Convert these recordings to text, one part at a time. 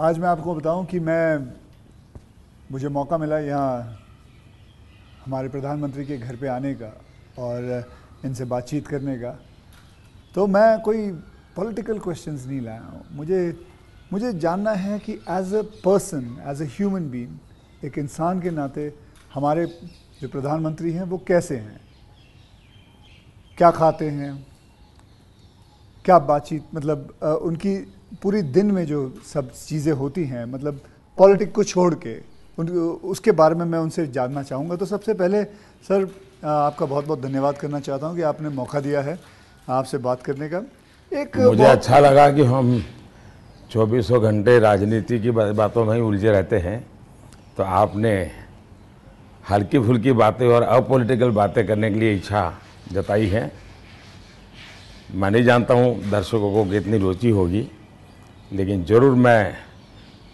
आज मैं आपको बताऊँ कि मैं मुझे मौका मिला यहाँ हमारे प्रधानमंत्री के घर पे आने का और इनसे बातचीत करने का। तो मैं कोई पॉलिटिकल क्वेश्चंस नहीं लाया हूँ। मुझे मुझे जानना है कि as a person as a human being एक इंसान के नाते हमारे जो प्रधानमंत्री हैं वो कैसे हैं? क्या खाते हैं? क्या बातचीत मतलब अ, उनकी पूरी दिन में जो सब चीज़ें होती हैं मतलब पॉलिटिक को छोड़ के उन उसके बारे में मैं उनसे जानना चाहूँगा। तो सबसे पहले सर आपका बहुत बहुत धन्यवाद करना चाहता हूँ कि आपने मौका दिया है आपसे बात करने का। एक मुझे अच्छा लगा कि हम चौबीसों घंटे राजनीति की बातों में ही उलझे रहते हैं। तो आपने हल्की फुल्की बातें और अपॉलिटिकल बातें करने के लिए इच्छा जताई है। मैं नहीं जानता हूँ दर्शकों को कितनी रुचि होगी। लेकिन ज़रूर मैं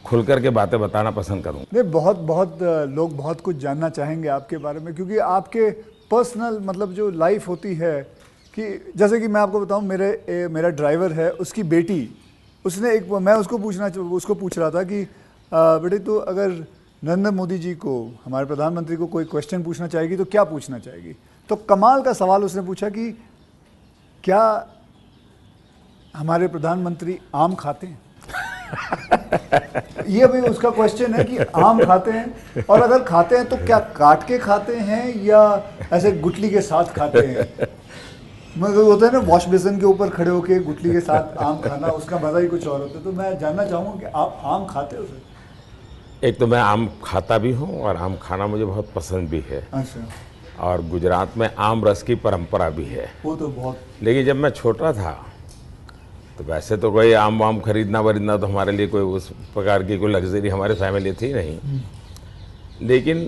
खुल कर के बातें बताना पसंद करूँगा। नहीं बहुत बहुत लोग बहुत कुछ जानना चाहेंगे आपके बारे में क्योंकि आपके पर्सनल मतलब जो लाइफ होती है कि जैसे कि मैं आपको बताऊँ मेरे ए, मेरा ड्राइवर है उसकी बेटी उसने एक मैं उसको पूछना उसको पूछ रहा था कि बेटे तो अगर नरेंद्र मोदी जी को हमारे प्रधानमंत्री को कोई क्वेश्चन पूछना चाहेगी तो क्या पूछना चाहेगी? तो कमाल का सवाल उसने पूछा कि क्या हमारे प्रधानमंत्री आम खाते हैं? ये भी उसका क्वेश्चन है कि आम खाते हैं और अगर खाते हैं तो क्या काट के खाते हैं या ऐसे गुटली के साथ खाते हैं? मतलब होता है ना वॉश बेसिन के ऊपर खड़े होके गुटली के साथ आम खाना उसका मज़ा ही कुछ और होता है। तो मैं जानना चाहूँगा कि आप आम खाते हो सर? एक तो मैं आम खाता भी हूँ और आम खाना मुझे बहुत पसंद भी है। अच्छा। और गुजरात में आम रस की परंपरा भी है। वो तो बहुत लेकिन जब मैं छोटा था तो वैसे तो कोई आम वाम खरीदना वरीदना तो हमारे लिए कोई उस प्रकार की कोई लग्जरी हमारे फैमिली थी नहीं। लेकिन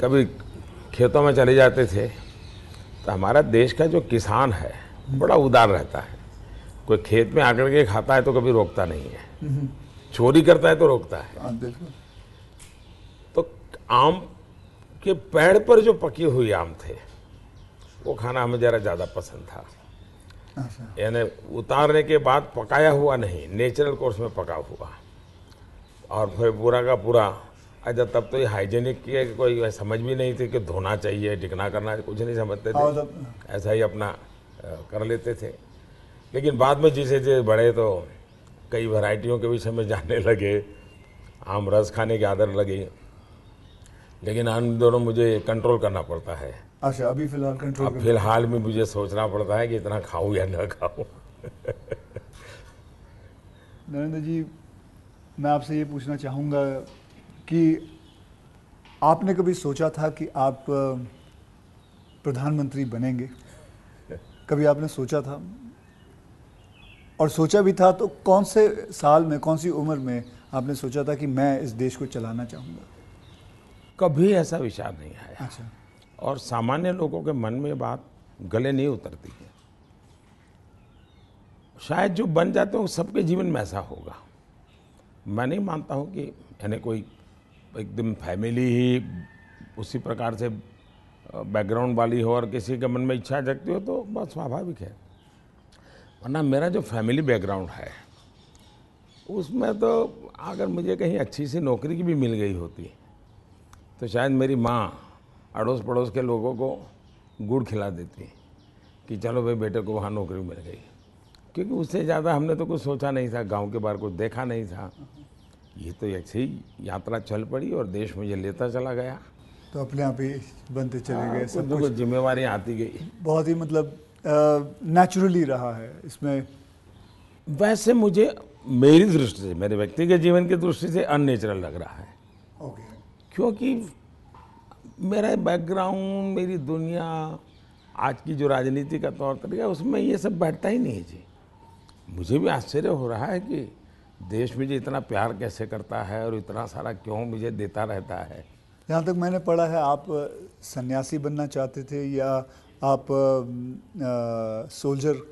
कभी खेतों में चले जाते थे तो हमारा देश का जो किसान है बड़ा उदार रहता है। कोई खेत में आकर के खाता है तो कभी रोकता नहीं है। चोरी करता है तो रोकता है। हाँ, तो आम के पेड़ पर जो पकी हुई आम थे वो खाना हमें ज़रा ज़्यादा पसंद था। यानी उतारने के बाद पकाया हुआ नहीं नेचुरल कोर्स में पका हुआ। और फिर पूरा का पूरा अच्छा तब तो ये हाइजीनिक की कि कोई समझ भी नहीं थी कि धोना चाहिए टिकना करना कुछ नहीं समझते थे। मतलब ऐसा ही अपना कर लेते थे। लेकिन बाद में जैसे जैसे बढ़े तो कई वैरायटियों के विषय में जानने लगे आम रस खाने की आदत लगी। लेकिन इन दोनों मुझे कंट्रोल करना पड़ता है। अच्छा अभी फ़िलहाल कंट्रोल अब फ़िलहाल में मुझे सोचना पड़ता है कि इतना खाऊं या ना खाऊं। नरेंद्र जी मैं आपसे ये पूछना चाहूँगा कि आपने कभी सोचा था कि आप प्रधानमंत्री बनेंगे? कभी आपने सोचा था? और सोचा भी था तो कौन से साल में कौन सी उम्र में आपने सोचा था कि मैं इस देश को चलाना चाहूँगा? कभी ऐसा विचार नहीं आया। अच्छा। और सामान्य लोगों के मन में बात गले नहीं उतरती है। शायद जो बन जाते हैं सबके जीवन में ऐसा होगा। मैं नहीं मानता हूँ कि यानी कोई एकदम फैमिली ही उसी प्रकार से बैकग्राउंड वाली हो और किसी के मन में इच्छा जगती हो तो बहुत स्वाभाविक है। वरना मेरा जो फैमिली बैकग्राउंड है, उसमें तो अगर मुझे कहीं अच्छी सी नौकरी की भी मिल गई होती तो शायद मेरी माँ अड़ोस पड़ोस के लोगों को गुड़ खिला देती है कि चलो भाई बेटे को वहाँ नौकरी मिल गई। क्योंकि उससे ज़्यादा हमने तो कुछ सोचा नहीं था गाँव के बाहर कुछ देखा नहीं था। ये तो ऐसे ही यात्रा चल पड़ी और देश मुझे लेता चला गया। तो अपने आप ही बनते चले गए सब न कुछ। जिम्मेवारी आती गई। बहुत ही मतलब नेचुरली रहा है इसमें। वैसे मुझे मेरी दृष्टि से मेरे व्यक्तिगत जीवन की दृष्टि से अननेचुरल लग रहा है। ओके क्योंकि मेरा बैकग्राउंड मेरी दुनिया आज की जो राजनीति का तौर तरीका उसमें ये सब बैठता ही नहीं है जी। मुझे भी आश्चर्य हो रहा है कि देश मुझे इतना प्यार कैसे करता है और इतना सारा क्यों मुझे देता रहता है। जहाँ तक मैंने पढ़ा है आप सन्यासी बनना चाहते थे या आप सोल्जर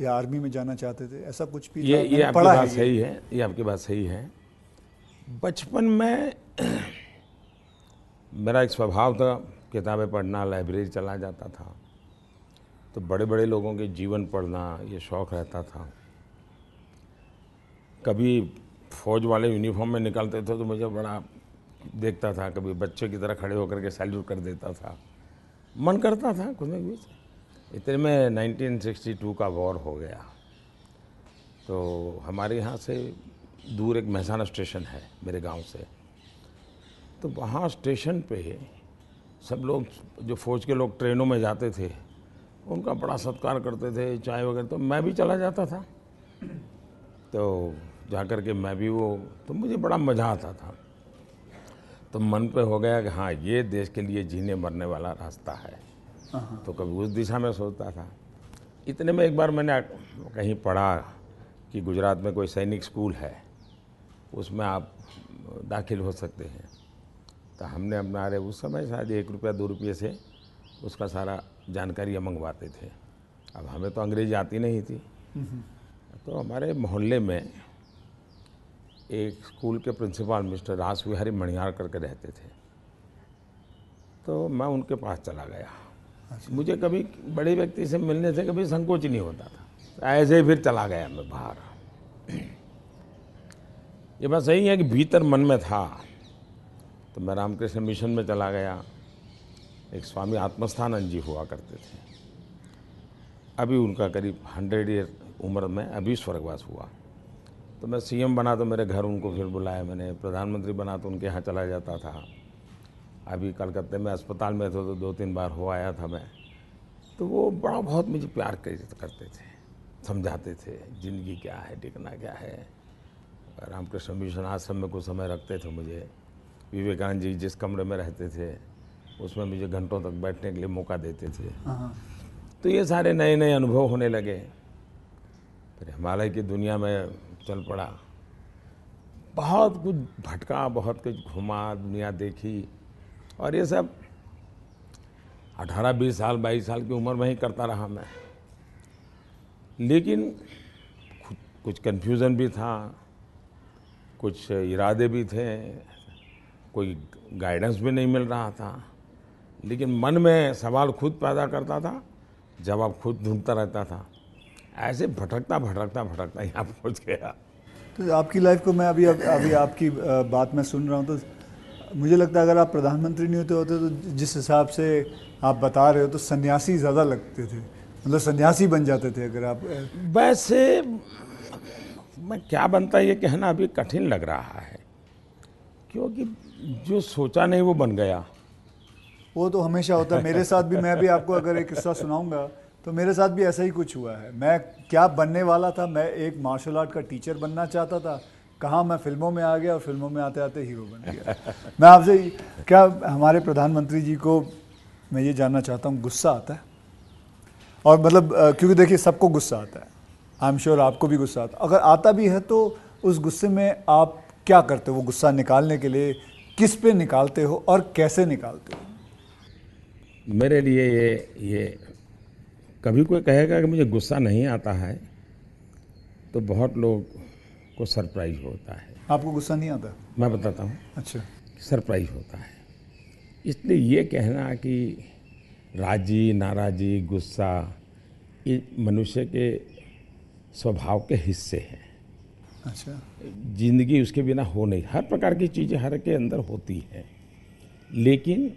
या आर्मी में जाना चाहते थे? ऐसा कुछ भी ये ये आपकी पढ़ा बात सही है ये आपकी बात सही है। बचपन में मेरा एक स्वभाव था, किताबें पढ़ना लाइब्रेरी चला जाता था। तो बड़े बड़े लोगों के जीवन पढ़ना ये शौक़ रहता था। कभी फौज वाले यूनिफॉर्म में निकलते थे तो मुझे बड़ा देखता था, कभी बच्चे की तरह खड़े होकर के सैल्यूट कर देता था। मन करता था कुछ ना कुछ। इतने में 1962 का वॉर हो गया। तो हमारे यहाँ से दूर एक महसाना स्टेशन है, मेरे गाँव से। तो वहाँ स्टेशन पे सब लोग जो फौज के लोग ट्रेनों में जाते थे उनका बड़ा सत्कार करते थे चाय वगैरह तो मैं भी चला जाता था। तो जा कर के मैं भी वो तो मुझे बड़ा मज़ा आता था। तो मन पे हो गया कि हाँ ये देश के लिए जीने मरने वाला रास्ता है। तो कभी उस दिशा में सोचता था। इतने में एक बार मैंने कहीं पढ़ा कि गुजरात में कोई सैनिक स्कूल है उसमें आप दाखिल हो सकते हैं। तो हमने अपना अरे उस समय शायद एक रुपया दो रुपये से उसका सारा जानकारियाँ मंगवाते थे। अब हमें तो अंग्रेज़ी आती नहीं थी। तो हमारे मोहल्ले में एक स्कूल के प्रिंसिपल मिस्टर रास विहारी मणिहार करके रहते थे। तो मैं उनके पास चला गया। अच्छा। मुझे कभी बड़े व्यक्ति से मिलने से कभी संकोच नहीं होता था। ऐसे ही फिर चला गया मैं बाहर। ये बात सही है कि भीतर मन में था। तो मैं रामकृष्ण मिशन में चला गया। एक स्वामी आत्मस्थानंद जी हुआ करते थे। अभी उनका करीब हंड्रेड ईयर उम्र में अभी स्वर्गवास हुआ। तो मैं सीएम बना तो मेरे घर उनको फिर बुलाया मैंने, प्रधानमंत्री बना तो उनके यहाँ चला जाता था। अभी कलकत्ते में अस्पताल में थे तो दो तीन बार हो आया था मैं। तो वो बड़ा बहुत मुझे प्यार करते थे, समझाते थे, ज़िंदगी क्या है टिकना क्या है। रामकृष्ण मिशन आश्रम में कुछ समय रखते थे मुझे। विवेकानंद जी जिस कमरे में रहते थे उसमें मुझे घंटों तक बैठने के लिए मौका देते थे। हाँ। तो ये सारे नए नए अनुभव होने लगे। फिर हिमालय की दुनिया में चल पड़ा। बहुत कुछ भटका बहुत कुछ घुमा दुनिया देखी। और ये सब 18-20 साल 22 साल की उम्र में ही करता रहा मैं। लेकिन कुछ कन्फ्यूज़न भी था कुछ इरादे भी थे। कोई गाइडेंस भी नहीं मिल रहा था। लेकिन मन में सवाल खुद पैदा करता था जवाब खुद ढूंढता रहता था। ऐसे भटकता भटकता भटकता यहाँ पहुँच गया। तो आपकी लाइफ को मैं अभी अभी आपकी बात में सुन रहा हूँ तो मुझे लगता है अगर आप प्रधानमंत्री नहीं होते होते तो जिस हिसाब से आप बता रहे हो तो सन्यासी ज़्यादा लगते थे। मतलब सन्यासी बन जाते थे अगर आप वैसे मैं क्या बनता ये कहना अभी कठिन लग रहा है। क्योंकि जो सोचा नहीं वो बन गया। वो तो हमेशा होता है। मेरे साथ भी, मैं भी आपको अगर एक किस्सा सुनाऊँगा तो मेरे साथ भी ऐसा ही कुछ हुआ है। मैं क्या बनने वाला था? मैं एक मार्शल आर्ट का टीचर बनना चाहता था। कहाँ मैं फ़िल्मों में आ गया और फ़िल्मों में आते आते हीरो बन गया। मैं आपसे क्या, हमारे प्रधानमंत्री जी को मैं ये जानना चाहता हूँ, गुस्सा आता है? और मतलब क्योंकि देखिए, सबको गुस्सा आता है। आई एम श्योर आपको भी गुस्सा आता अगर आता भी है तो उस गुस्से में आप क्या करते हो? वो गुस्सा निकालने के लिए किस पे निकालते हो और कैसे निकालते हो? मेरे लिए ये ये कभी कोई कहेगा कि मुझे गुस्सा नहीं आता है तो बहुत लोग को सरप्राइज़ होता है। आपको गुस्सा नहीं आता? मैं बताता हूँ। अच्छा। सरप्राइज़ होता है। इसलिए ये कहना कि राज़ी नाराजी गुस्सा ये मनुष्य के स्वभाव के हिस्से हैं। अच्छा। ज़िंदगी उसके बिना हो नहीं। हर प्रकार की चीज़ें हर के अंदर होती है। लेकिन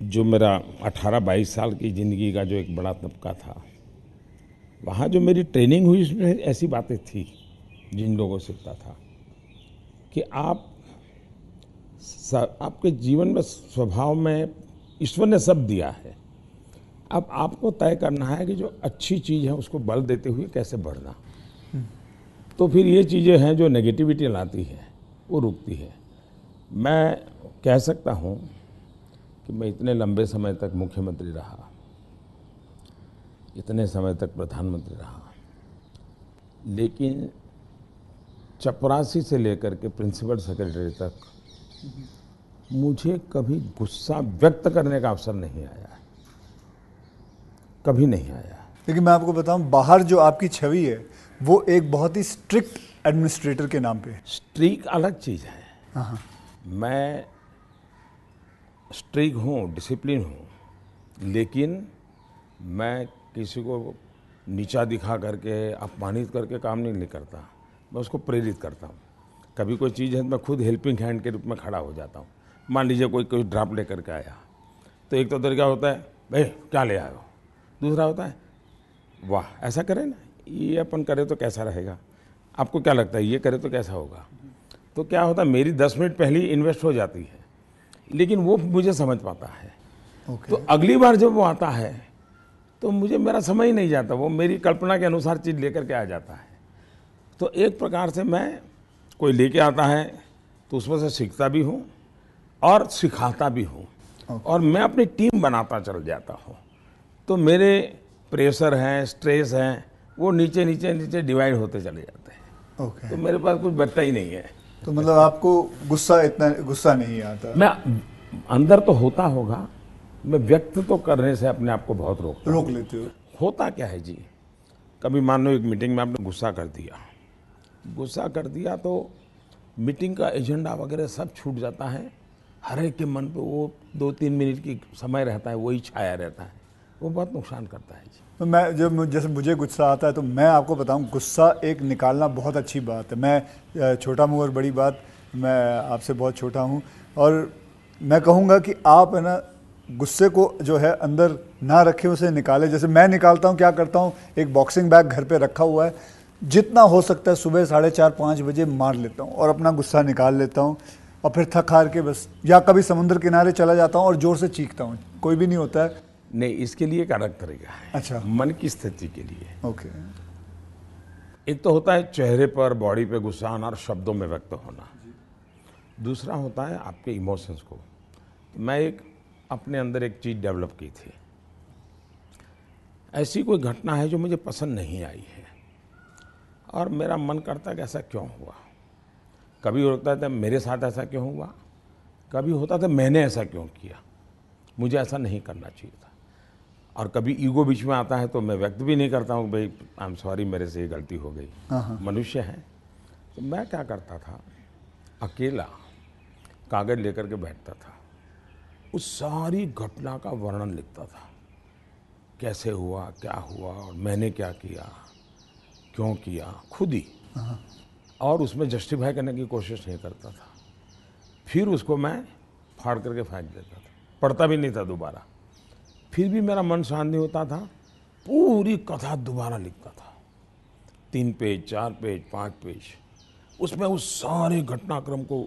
जो मेरा 18-22 साल की ज़िंदगी का जो एक बड़ा तबका था, वहाँ जो मेरी ट्रेनिंग हुई उसमें ऐसी बातें थी, जिन लोगों से सीखता था, कि आप आपके जीवन में स्वभाव में ईश्वर ने सब दिया है। अब आपको तय करना है कि जो अच्छी चीज़ है उसको बल देते हुए कैसे बढ़ना। तो फिर ये चीज़ें हैं जो नेगेटिविटी लाती है, वो रुकती है। मैं कह सकता हूँ कि मैं इतने लंबे समय तक मुख्यमंत्री रहा, इतने समय तक प्रधानमंत्री रहा, लेकिन चपरासी से लेकर के प्रिंसिपल सेक्रेटरी तक मुझे कभी गुस्सा व्यक्त करने का अवसर नहीं आया कभी नहीं आया। लेकिन मैं आपको बताऊँ, बाहर जो आपकी छवि है वो एक बहुत ही स्ट्रिक्ट एडमिनिस्ट्रेटर के नाम पे स्ट्रिक अलग चीज़ है। हाँ। मैं स्ट्रिक हूँ डिसिप्लिन हूँ लेकिन मैं किसी को नीचा दिखा करके अपमानित करके काम नहीं करता। मैं उसको प्रेरित करता हूँ। कभी कोई चीज़ है तो मैं खुद हेल्पिंग हैंड के रूप में खड़ा हो जाता हूँ। मान लीजिए कोई कोई ड्राप लेकर के आया। तो एक तो तरीका होता है? भाई क्या ले आए हो? दूसरा होता है वाह ऐसा करें ना। ये अपन करें तो कैसा रहेगा? आपको क्या लगता है ये करे तो कैसा होगा? तो क्या होता है मेरी दस मिनट पहले इन्वेस्ट हो जाती है लेकिन वो मुझे समझ पाता है। ओके तो अगली बार जब वो आता है तो मुझे मेरा समय ही नहीं जाता वो मेरी कल्पना के अनुसार चीज़ लेकर के आ जाता है। तो एक प्रकार से मैं कोई लेके आता है तो उसमें से सीखता भी हूँ और सिखाता भी हूँ। Okay. और मैं अपनी टीम बनाता चल जाता हूँ। तो मेरे प्रेशर हैं स्ट्रेस हैं वो नीचे नीचे नीचे डिवाइड होते चले जाते हैं। ओके तो मेरे पास कुछ बचता ही नहीं है। तो मतलब आपको गुस्सा इतना गुस्सा नहीं आता? मैं अंदर तो होता होगा मैं व्यक्त तो करने से अपने आप को बहुत रोक रोक लेते हो। होता क्या है जी? कभी मान लो एक मीटिंग में आपने गुस्सा कर दिया। गुस्सा कर दिया तो मीटिंग का एजेंडा वगैरह सब छूट जाता है। हर एक के मन पे वो दो तीन मिनट की समय रहता है वही छाया रहता है। वो बहुत नुकसान करता है जी। तो मैं, जब जैसे मुझे गुस्सा आता है तो मैं आपको बताऊँ, गुस्सा एक निकालना बहुत अच्छी बात है। मैं छोटा हूँ और बड़ी बात, मैं आपसे बहुत छोटा हूँ। और मैं कहूँगा कि आप, है ना, गुस्से को जो है अंदर ना रखें, उसे निकालें। जैसे मैं निकालता हूँ, क्या करता हूँ, एक बॉक्सिंग बैग घर पे रखा हुआ है। जितना हो सकता है, सुबह साढ़े चार, पाँच बजे मार लेता हूँ और अपना गुस्सा निकाल लेता हूँ। और फिर थक हार के बस, या कभी समुद्र किनारे चला जाता हूँ और ज़ोर से चीखता हूँ। कोई भी नहीं होता है। नहीं इसके लिए एक अलग तरीका है अच्छा। मन की स्थिति के लिए। ओके। एक तो होता है चेहरे पर बॉडी पे गुस्सा आना और शब्दों में व्यक्त होना। दूसरा होता है आपके इमोशंस को। मैं एक अपने अंदर एक चीज़ डेवलप की थी। ऐसी कोई घटना है जो मुझे पसंद नहीं आई है। और मेरा मन करता है कि ऐसा क्यों हुआ? कभी होता था मेरे साथ ऐसा क्यों हुआ? कभी होता था मैंने ऐसा क्यों किया? मुझे ऐसा नहीं करना चाहिए था। और कभी ईगो बीच में आता है तो मैं व्यक्त भी नहीं करता हूँ भाई आई एम सॉरी मेरे से ये गलती हो गई। मनुष्य है। तो मैं क्या करता था? अकेला कागज़ लेकर के बैठता था। उस सारी घटना का वर्णन लिखता था। कैसे हुआ क्या हुआ और मैंने क्या किया क्यों किया खुद ही। और उसमें जस्टिफाई करने की कोशिश नहीं करता था। फिर उसको मैं फाड़ करके फेंक देता था। पढ़ता भी नहीं था दोबारा। फिर भी मेरा मन शांत नहीं होता था। पूरी कथा दोबारा लिखता था। तीन पेज चार पेज पाँच पेज। उसमें उस सारे घटनाक्रम को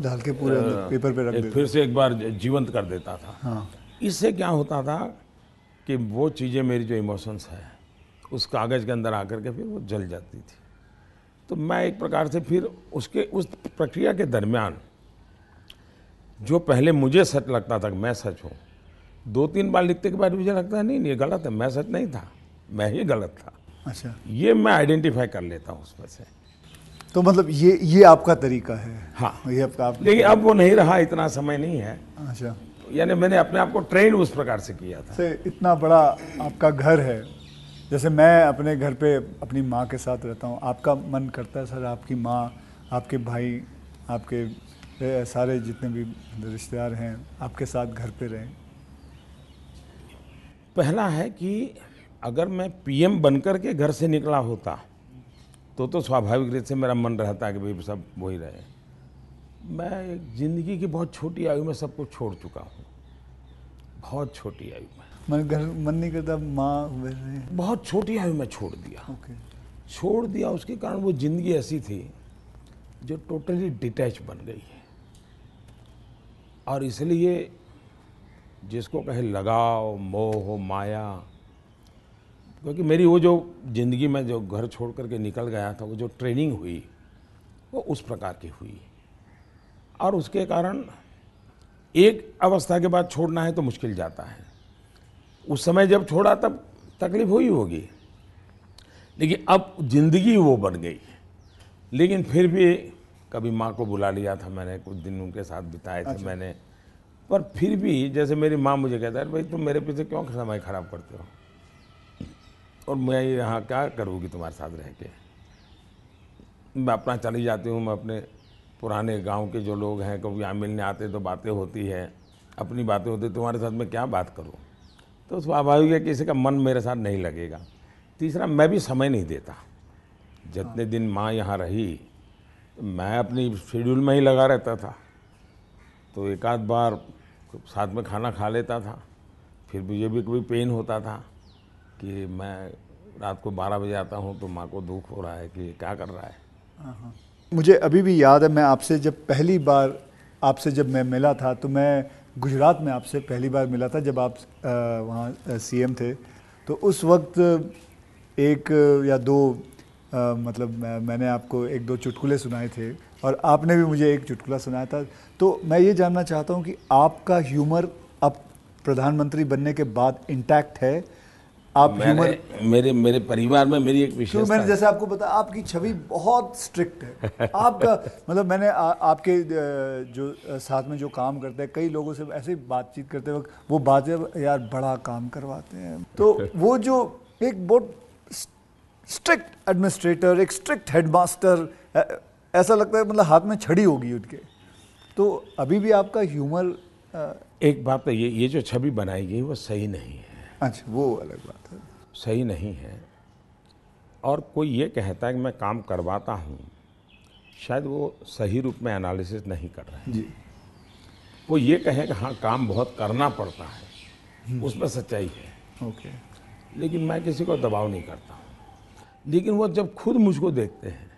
डाल के पूरे पेपर पे रख फिर से एक बार जीवंत कर देता था। हाँ। इससे क्या होता था कि वो चीज़ें मेरी जो इमोशंस है उस कागज़ के अंदर आकर के फिर वो जल जाती थी। तो मैं एक प्रकार से फिर उसके उस प्रक्रिया के दरमियान जो पहले मुझे सच लगता था कि मैं सच हूँ दो तीन बार लिखते के बाद मुझे लगता है नहीं ये गलत है मैं सच नहीं था मैं ही गलत था। अच्छा। ये मैं आइडेंटिफाई कर लेता हूँ उसमें से। तो मतलब ये ये आपका तरीका है? हाँ। ये आपका आप लेकिन अब वो नहीं रहा इतना समय नहीं है। अच्छा। यानी मैंने अपने आप को ट्रेन उस प्रकार से किया था। से इतना बड़ा आपका घर है जैसे मैं अपने घर पे अपनी माँ के साथ रहता हूँ आपका मन करता है सर आपकी माँ आपके भाई आपके सारे जितने भी रिश्तेदार हैं आपके साथ घर पे रहें। पहला है कि अगर मैं पीएम बनकर के घर से निकला होता तो तो स्वाभाविक रूप से मेरा मन रहता कि भाई सब वही रहे। मैं एक ज़िंदगी की बहुत छोटी आयु में सब कुछ छोड़ चुका हूँ। बहुत छोटी आयु में। मैं घर मन नहीं करता माँ बहुत छोटी आयु में छोड़ दिया। ओके। छोड़ दिया उसके कारण वो ज़िंदगी ऐसी थी जो टोटली डिटैच बन गई है। और इसलिए जिसको कहे लगाव मोह माया। क्योंकि मेरी वो जो ज़िंदगी में जो घर छोड़ करके निकल गया था वो जो ट्रेनिंग हुई वो उस प्रकार की हुई। और उसके कारण एक अवस्था के बाद छोड़ना है तो मुश्किल जाता है। उस समय जब छोड़ा तब तकलीफ़ हुई होगी। लेकिन अब ज़िंदगी वो बन गई। लेकिन फिर भी कभी माँ को बुला लिया था मैंने कुछ दिन उनके साथ बिताए थे अच्छा। मैंने। पर फिर भी जैसे मेरी माँ मुझे कहता है, भाई तुम मेरे पीछे क्यों समय खराब करते हो? और मैं यहाँ क्या करूँगी तुम्हारे साथ रह के? मैं अपना चली जाती हूँ, मैं अपने पुराने गाँव के जो लोग हैं, कभी यहाँ मिलने आते तो बातें होती है, अपनी बातें होती तुम्हारे साथ मैं क्या बात करूँ? तो स्वाभाविक है किसी का मन मेरे साथ नहीं लगेगा। तीसरा, मैं भी समय नहीं देता। जितने दिन माँ यहाँ रही, मैं अपनी शेड्यूल में ही लगा रहता था। तो एक आध बार साथ में खाना खा लेता था। फिर मुझे भी कभी पेन होता था कि मैं रात को 12 बजे आता हूँ तो माँ को दुख हो रहा है कि क्या कर रहा है। मुझे अभी भी याद है मैं आपसे जब पहली बार आपसे जब मैं मिला था तो मैं गुजरात में आपसे पहली बार मिला था जब आप वहाँ सीएम थे। तो उस वक्त एक या दो अ, मतलब मैंने आपको एक दो चुटकुले सुनाए थे। और आपने भी मुझे एक चुटकुला सुनाया था। तो मैं ये जानना चाहता हूँ कि आपका ह्यूमर अब प्रधानमंत्री बनने के बाद इंटैक्ट है? आप ह्यूमर मेरे मेरे परिवार में मेरी एक क्यों? विशेषता मैंने जैसे आपको बताया आपकी छवि बहुत स्ट्रिक्ट है। आपका मतलब मैंने आ, आपके जो साथ में जो काम करते हैं कई लोगों से ऐसे ही बातचीत करते वक्त वो बातें यार बड़ा काम करवाते हैं। तो वो जो एक बहुत स्ट्रिक्ट एडमिनिस्ट्रेटर एक स्ट्रिक्ट हेडमास्टर ऐसा लगता है मतलब हाथ में छड़ी होगी उनके। तो अभी भी आपका ह्यूमर एक बात तो ये ये जो छवि बनाई गई वो सही नहीं है। अच्छा वो अलग बात है। सही नहीं है। और कोई ये कहता है कि मैं काम करवाता हूँ शायद वो सही रूप में एनालिसिस नहीं कर रहा है। जी। वो ये कहे कि हाँ काम बहुत करना पड़ता है उसमें सच्चाई है। ओके। लेकिन मैं किसी को दबाव नहीं करता हूँ। लेकिन वो जब खुद मुझको देखते हैं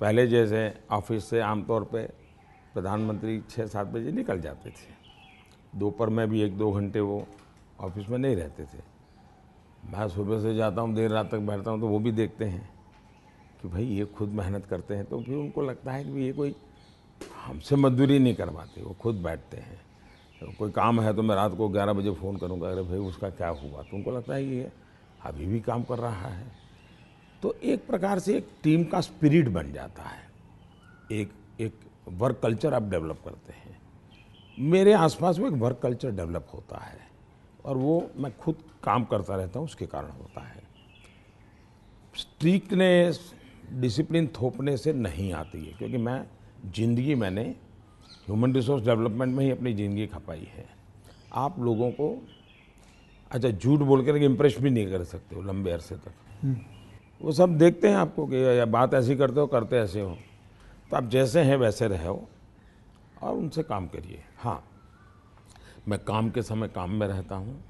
पहले जैसे ऑफ़िस से आमतौर पे प्रधानमंत्री छः सात बजे निकल जाते थे। दोपहर में भी एक दो घंटे वो ऑफ़िस में नहीं रहते थे। मैं सुबह से जाता हूँ, देर रात तक बैठता हूँ तो वो भी देखते हैं कि भाई ये खुद मेहनत करते हैं तो फिर उनको लगता है कि ये कोई हमसे मजदूरी नहीं करवाते, वो खुद बैठते हैं। तो कोई काम है तो मैं रात को 11 बजे फ़ोन करूँगा, अरे भाई उसका क्या हुआ? तो उनको लगता है कि ये अभी भी काम कर रहा है। तो एक प्रकार से एक टीम का स्पिरिट बन जाता है। एक एक वर्क कल्चर आप डेवलप करते हैं। मेरे आसपास में एक वर्क कल्चर डेवलप होता है और वो मैं खुद काम करता रहता हूँ, उसके कारण होता है। स्ट्रिक्टनेस, डिसिप्लिन थोपने से नहीं आती है, क्योंकि मैं ज़िंदगी मैंने ह्यूमन रिसोर्स डेवलपमेंट में ही अपनी ज़िंदगी खपाई है। आप लोगों को अच्छा झूठ बोल कर इम्प्रेस भी नहीं कर सकते हो लंबे अरसे तक। वो सब देखते हैं आपको कि या बात ऐसी करते हो करते ऐसे हो। तो आप जैसे हैं वैसे रहो और उनसे काम करिए। हाँ मैं काम के समय काम में रहता हूँ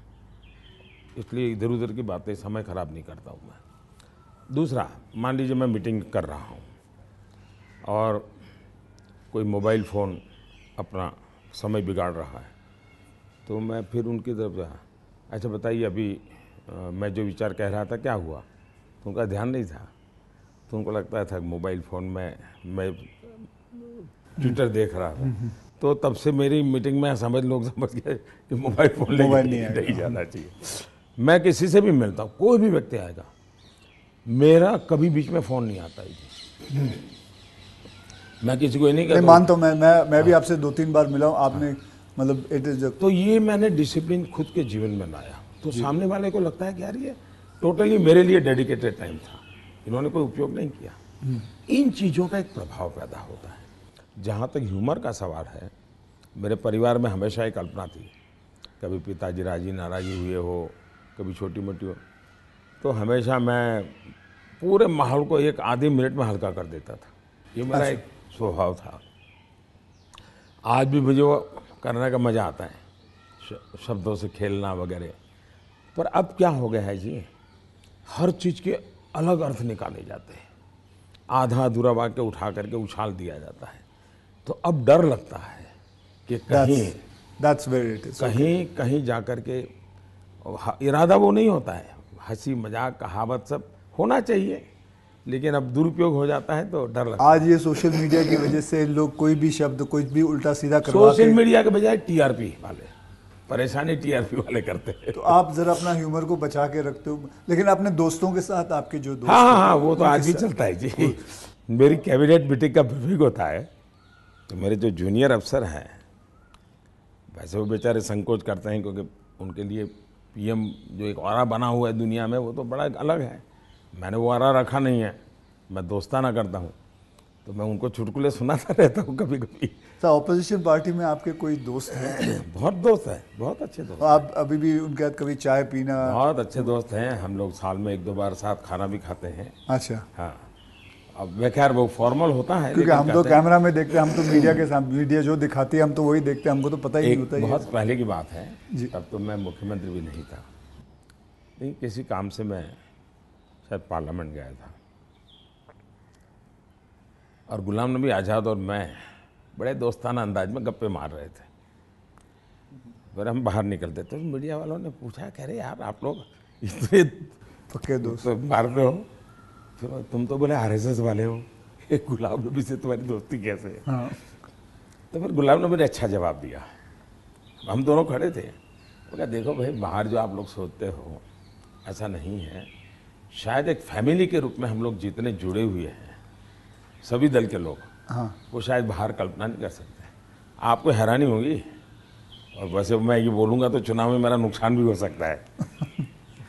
इसलिए इधर उधर की बातें समय खराब नहीं करता हूँ मैं। दूसरा मान लीजिए मैं मीटिंग कर रहा हूँ और कोई मोबाइल फ़ोन अपना समय बिगाड़ रहा है तो मैं फिर उनकी तरफ़ जा अच्छा बताइए अभी अ, मैं जो विचार कह रहा था क्या हुआ? तो उनका ध्यान नहीं था? तो उनको लगता था मोबाइल फ़ोन में मैं ट्विटर देख रहा था। तो तब से मेरी मीटिंग में समझ लोग समझ गए कि मोबाइल फ़ोन मोबाइल नहीं, नहीं जाना चाहिए। मैं किसी से भी मिलता हूँ कोई भी व्यक्ति आएगा मेरा कभी बीच में फ़ोन नहीं आता है मैं किसी को ये नहीं नहीं कहता मानता हूँ मैं मैं मैं भी आपसे दो तीन बार मिला हूँ आपने मतलब इट इज़ तो ये मैंने डिसिप्लिन खुद के जीवन में लाया। तो सामने वाले को लगता है कि यार ये टोटली मेरे लिए डेडिकेटेड टाइम था। इन्होंने कोई उपयोग नहीं किया। इन चीज़ों का एक प्रभाव पैदा होता है। जहाँ तक ह्यूमर का सवाल है मेरे परिवार में हमेशा एक कल्पना थी। कभी पिताजी राज़ी नाराजी हुए हो कभी छोटी मोटी हो तो हमेशा मैं पूरे माहौल को एक आधे मिनट में हल्का कर देता था। ये मेरा एक स्वभाव था। आज भी मुझे वो करने का मज़ा आता है। शब्दों से खेलना वगैरह। पर अब क्या हो गया है जी? हर चीज़ के अलग अर्थ निकाले जाते हैं। आधा अधूरा वाक्य उठा करके उछाल दिया जाता है। तो अब डर लगता है कि कहीं दैट्स वेरी इट इज़ कहीं कहीं जा कर के इरादा वो नहीं होता है। हँसी मज़ाक कहावत सब होना चाहिए। लेकिन अब दुरुपयोग हो जाता है तो डर लगता है। आज ये सोशल मीडिया की वजह से लोग कोई भी शब्द कोई भी उल्टा सीधा करवा सोशल मीडिया के बजाय टीआरपी वाले। परेशानी टीआरपी वाले करते हैं। तो आप जरा अपना ह्यूमर को बचा के रखते हो। लेकिन अपने दोस्तों के साथ आपके जो दोस्त हाँ हाँ हाँ वो तो आज भी चलता है जी। मेरी कैबिनेट मीटिंग का विवेक होता है तो मेरे जो जूनियर अफसर हैं वैसे वो बेचारे संकोच करते हैं क्योंकि उनके लिए पीएम जो एक और बना हुआ है दुनिया में वो तो बड़ा अलग है। मैंने वो औरा रखा नहीं है। मैं दोस्ताना करता हूँ। तो मैं उनको चुटकुले सुनाता रहता हूँ कभी कभी सर ऑपोजिशन पार्टी में आपके कोई दोस्त हैं? बहुत दोस्त है बहुत अच्छे दोस्त तो आप अभी भी उनके साथ कभी चाय पीना? बहुत अच्छे दोस्त हैं हम लोग साल में एक दो बार साथ खाना भी खाते हैं। अच्छा। हाँ। अब वे खैर वो फॉर्मल होता है क्योंकि हम तो कैमरा में देखते हैं हम तो मीडिया के सामने मीडिया जो दिखाती है हम तो वही देखते हैं हमको तो पता ही नहीं होता बहुत पहले की बात है जी। तब तो मैं मुख्यमंत्री भी नहीं था। नहीं किसी काम से मैं शायद पार्लियामेंट गया था। और गुलाम नबी आज़ाद और मैं बड़े दोस्ताना अंदाज में गप्पे मार रहे थे। फिर हम बाहर निकलते तो मीडिया वालों ने पूछा कह रहे यार आप लोग इतने पक्के दोस्त। मार रहे हो? फिर तुम तो बोले आर वाले हो। एक गुलाम नबी से तुम्हारी दोस्ती कैसे है? हाँ। तो फिर गुलाम नबी ने अच्छा जवाब दिया। हम दोनों खड़े थे। बोला देखो भाई बाहर जो आप लोग सोचते हो ऐसा नहीं है। शायद एक फैमिली के रूप में हम लोग जितने जुड़े हुए हैं सभी दल के लोग हाँ। वो शायद बाहर कल्पना नहीं कर सकते। आपको हैरानी होगी। और वैसे मैं ये बोलूँगा तो चुनाव में मेरा नुकसान भी हो सकता है।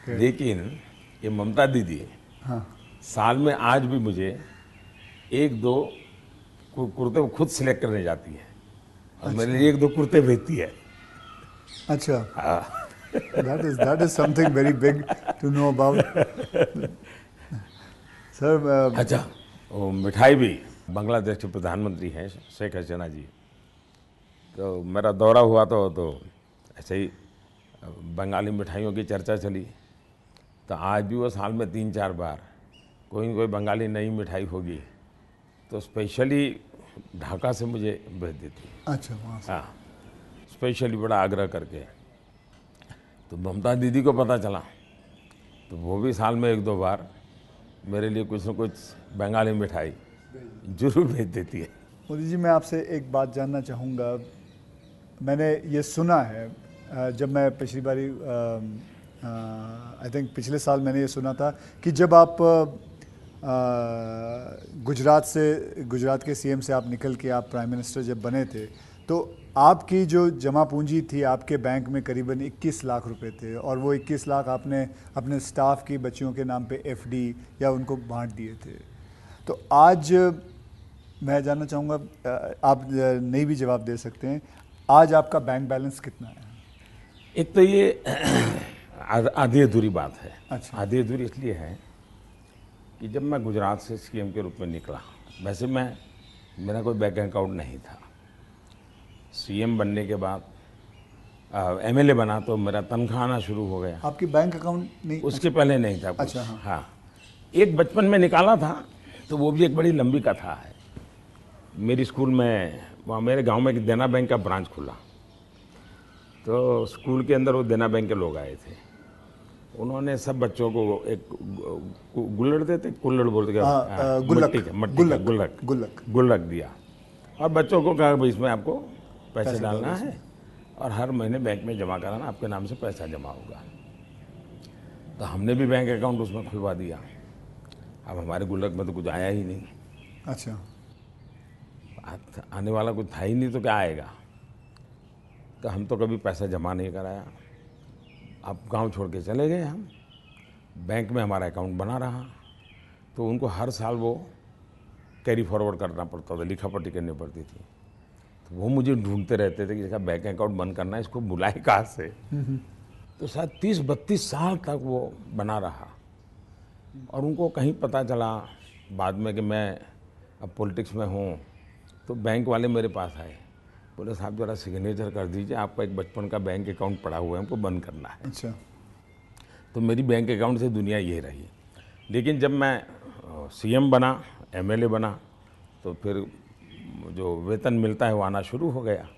लेकिन ये ममता दीदी हाँ। साल में आज भी मुझे एक दो कुर्ते वो खुद सिलेक्ट करने जाती है। और अच्छा। मेरे लिए एक दो कुर्ते भेजती है। अच्छा। हाँ। that is that is something very big to know about sir अच्छा। वो मिठाई भी। बांग्लादेश के प्रधानमंत्री हैं शेख हसीना जी। तो मेरा दौरा हुआ तो तो ऐसे ही बंगाली मिठाइयों की चर्चा चली। तो आज भी वो साल में तीन चार बार कोई न कोई बंगाली नई मिठाई होगी। तो स्पेशली ढाका से मुझे भेज देती अच्छा वहाँ हाँ स्पेशली बड़ा आग्रह करके। तो ममता दीदी को पता चला। तो वो भी साल में एक दो बार। मेरे लिए कुछ न कुछ बंगाली मिठाई ज़रूर भेज देती है। मोदी जी, मैं आपसे एक बात जानना चाहूँगा। मैंने ये सुना है जब मैं पिछली बारी आई थिंक पिछले साल मैंने ये सुना था कि जब आप गुजरात से, गुजरात के सीएम से आप निकल के आप प्राइम मिनिस्टर जब बने थे तो आपकी जो जमा पूंजी थी आपके बैंक में करीबन 21 लाख रुपए थे और वो 21 लाख आपने अपने स्टाफ की बच्चियों के नाम पे एफडी या उनको बांट दिए थे। तो आज मैं जानना चाहूँगा आप नहीं भी जवाब दे सकते हैं। आज आपका बैंक बैलेंस कितना है? एक तो ये आधी अधूरी बात है। अच्छा। आधी अधूरी इसलिए है कि जब मैं गुजरात से सीएम के रूप में निकला वैसे मैं मेरा कोई बैंक अकाउंट नहीं था। सीएम बनने के बाद एमएलए बना तो मेरा तनख्वाह आना शुरू हो गया। आपकी बैंक अकाउंट नहीं? उसके अच्छा। पहले नहीं था अच्छा, हाँ। हाँ। एक बचपन में निकाला था तो वो भी एक बड़ी लंबी कथा है। मेरी स्कूल में वहाँ मेरे गाँव में एक देना बैंक का ब्रांच खुला। तो स्कूल के अंदर वो देना बैंक के लोग आए थे। उन्होंने सब बच्चों को एक गुल्लड़ देते कुल्लड़ बोलते? हाँ, हाँ, गुल्लक, गुल्लक। गुल्लक। गुल्लक दिया। और बच्चों को कहा भाई इसमें आपको पैसे डालना है और हर महीने बैंक में जमा कराना आपके नाम से पैसा जमा होगा। तो हमने भी बैंक अकाउंट उसमें खुलवा दिया। अब हमारे गुल्लक में तो कुछ आया ही नहीं। अच्छा। आने वाला कुछ था ही नहीं तो क्या आएगा? तो हम तो कभी पैसा जमा नहीं कराया। अब गाँव छोड़ के चले गए हम। बैंक में हमारा अकाउंट बना रहा। तो उनको हर साल वो कैरी फॉरवर्ड करना पड़ता था लिखा पट्टी करनी पड़ती थी। वो मुझे ढूंढते रहते थे कि इसका बैंक अकाउंट बंद करना है इसको बुलाए कहाँ से? तो शायद तीस बत्तीस साल तक वो बना रहा। और उनको कहीं पता चला बाद में कि मैं अब पॉलिटिक्स में हूँ तो बैंक वाले मेरे पास आए। बोले साहब जरा सिग्नेचर कर दीजिए आपका एक बचपन का बैंक अकाउंट पड़ा हुआ है हमको बंद करना है। अच्छा। तो मेरी बैंक अकाउंट से दुनिया ये रही। लेकिन जब मैं सीएम बना एमएलए बना तो फिर जो वेतन मिलता है वो आना शुरू हो गया।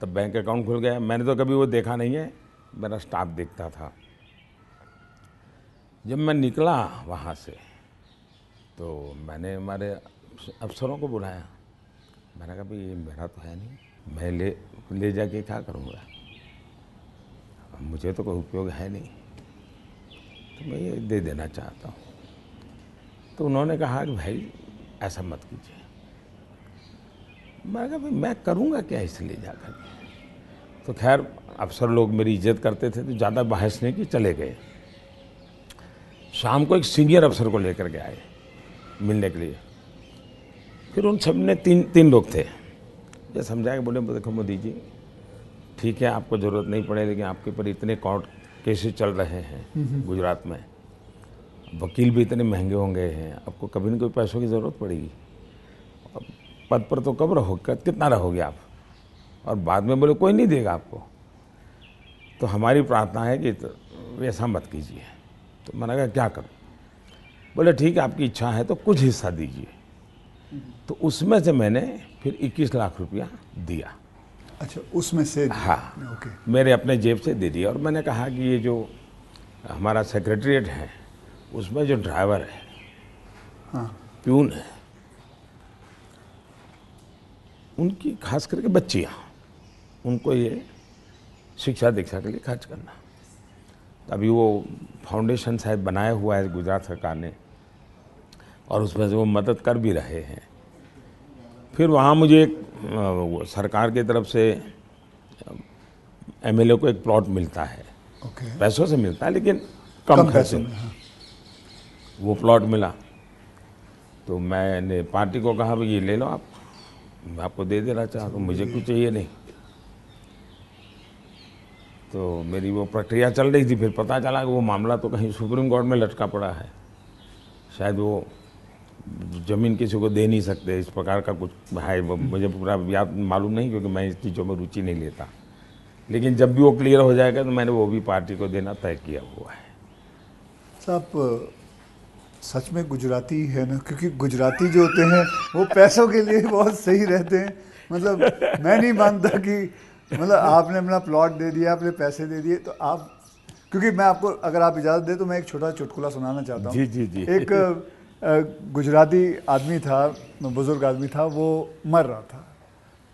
तब बैंक अकाउंट खुल गया। मैंने तो कभी वो देखा नहीं है। मेरा स्टाफ देखता था। जब मैं निकला वहाँ से तो मैंने हमारे अफसरों को बुलाया। मैंने कहा, भाई मेरा तो है नहीं। मैं ले ले जाके क्या करूँगा? मुझे तो कोई उपयोग है नहीं। तो मैं ये दे देना चाहता हूँ। तो उन्होंने कहा कि, भाई, ऐसा मत कीजिए। मैं कहा मैं करूँगा क्या इसलिए जाकर? तो खैर, अफसर लोग मेरी इज़्ज़त करते थे तो ज़्यादा बहस नहीं की, चले गए। शाम को एक सीनियर अफसर को लेकर के आए मिलने के लिए। फिर उन सबने तीन तीन लोग थे। ये समझाया कि बोले देखो मोदी जी, ठीक है, आपको ज़रूरत नहीं पड़े, लेकिन आपके ऊपर इतने कोर्ट केसेस चल रहे हैं गुजरात में। वकील भी इतने महँगे होंगे हैं, आपको कभी ना कभी पैसों की ज़रूरत पड़ेगी। पद पर तो कब रहोगे कितना रहोगे आप? और बाद में बोले कोई नहीं देगा आपको। तो हमारी प्रार्थना है कि तो ऐसा मत कीजिए। तो मैंने कहा क्या करूँ? बोले ठीक है आपकी इच्छा है तो कुछ हिस्सा दीजिए। तो उसमें से मैंने फिर 21 लाख रुपया दिया। अच्छा उसमें से हाँ। ओके। मेरे अपने जेब से दे दिया। और मैंने कहा कि ये जो हमारा सेक्रेटरीट है उसमें जो ड्राइवर है हाँ। प्यून है उनकी खास करके बच्चियाँ उनको ये शिक्षा दीक्षा के लिए खर्च करना। अभी वो फाउंडेशन शायद बनाया हुआ है गुजरात सरकार ने और उसमें से वो मदद कर भी रहे हैं। फिर वहाँ मुझे एक सरकार की तरफ़ से एमएलए को एक प्लॉट मिलता है। ओके। पैसों से मिलता है लेकिन कम, कम खर्चे में में हाँ। वो प्लॉट मिला। तो मैंने पार्टी को कहा भाई ये ले लो आप। मैं आपको दे देना चाहता हूँ, मुझे कुछ चाहिए नहीं। तो मेरी वो प्रक्रिया चल रही थी, फिर पता चला कि वो मामला तो कहीं सुप्रीम कोर्ट में लटका पड़ा है। शायद वो ज़मीन किसी को दे नहीं सकते, इस प्रकार का कुछ है मुझे पूरा याद मालूम नहीं, क्योंकि मैं इस चीज़ों में रुचि नहीं लेता। लेकिन जब भी वो क्लियर हो जाएगा तो मैंने वो भी पार्टी को देना तय किया हुआ है। साहब सच में गुजराती है ना? क्योंकि गुजराती जो होते हैं वो पैसों के लिए बहुत सही रहते हैं। मतलब मैं नहीं मानता कि मतलब आपने अपना प्लॉट दे दिया आपने पैसे दे दिए तो आप क्योंकि मैं आपको अगर आप इजाज़त दे तो मैं एक छोटा चुटकुला सुनाना चाहता हूँ। जी, जी, जी। एक गुजराती आदमी था बुज़ुर्ग आदमी था वो मर रहा था।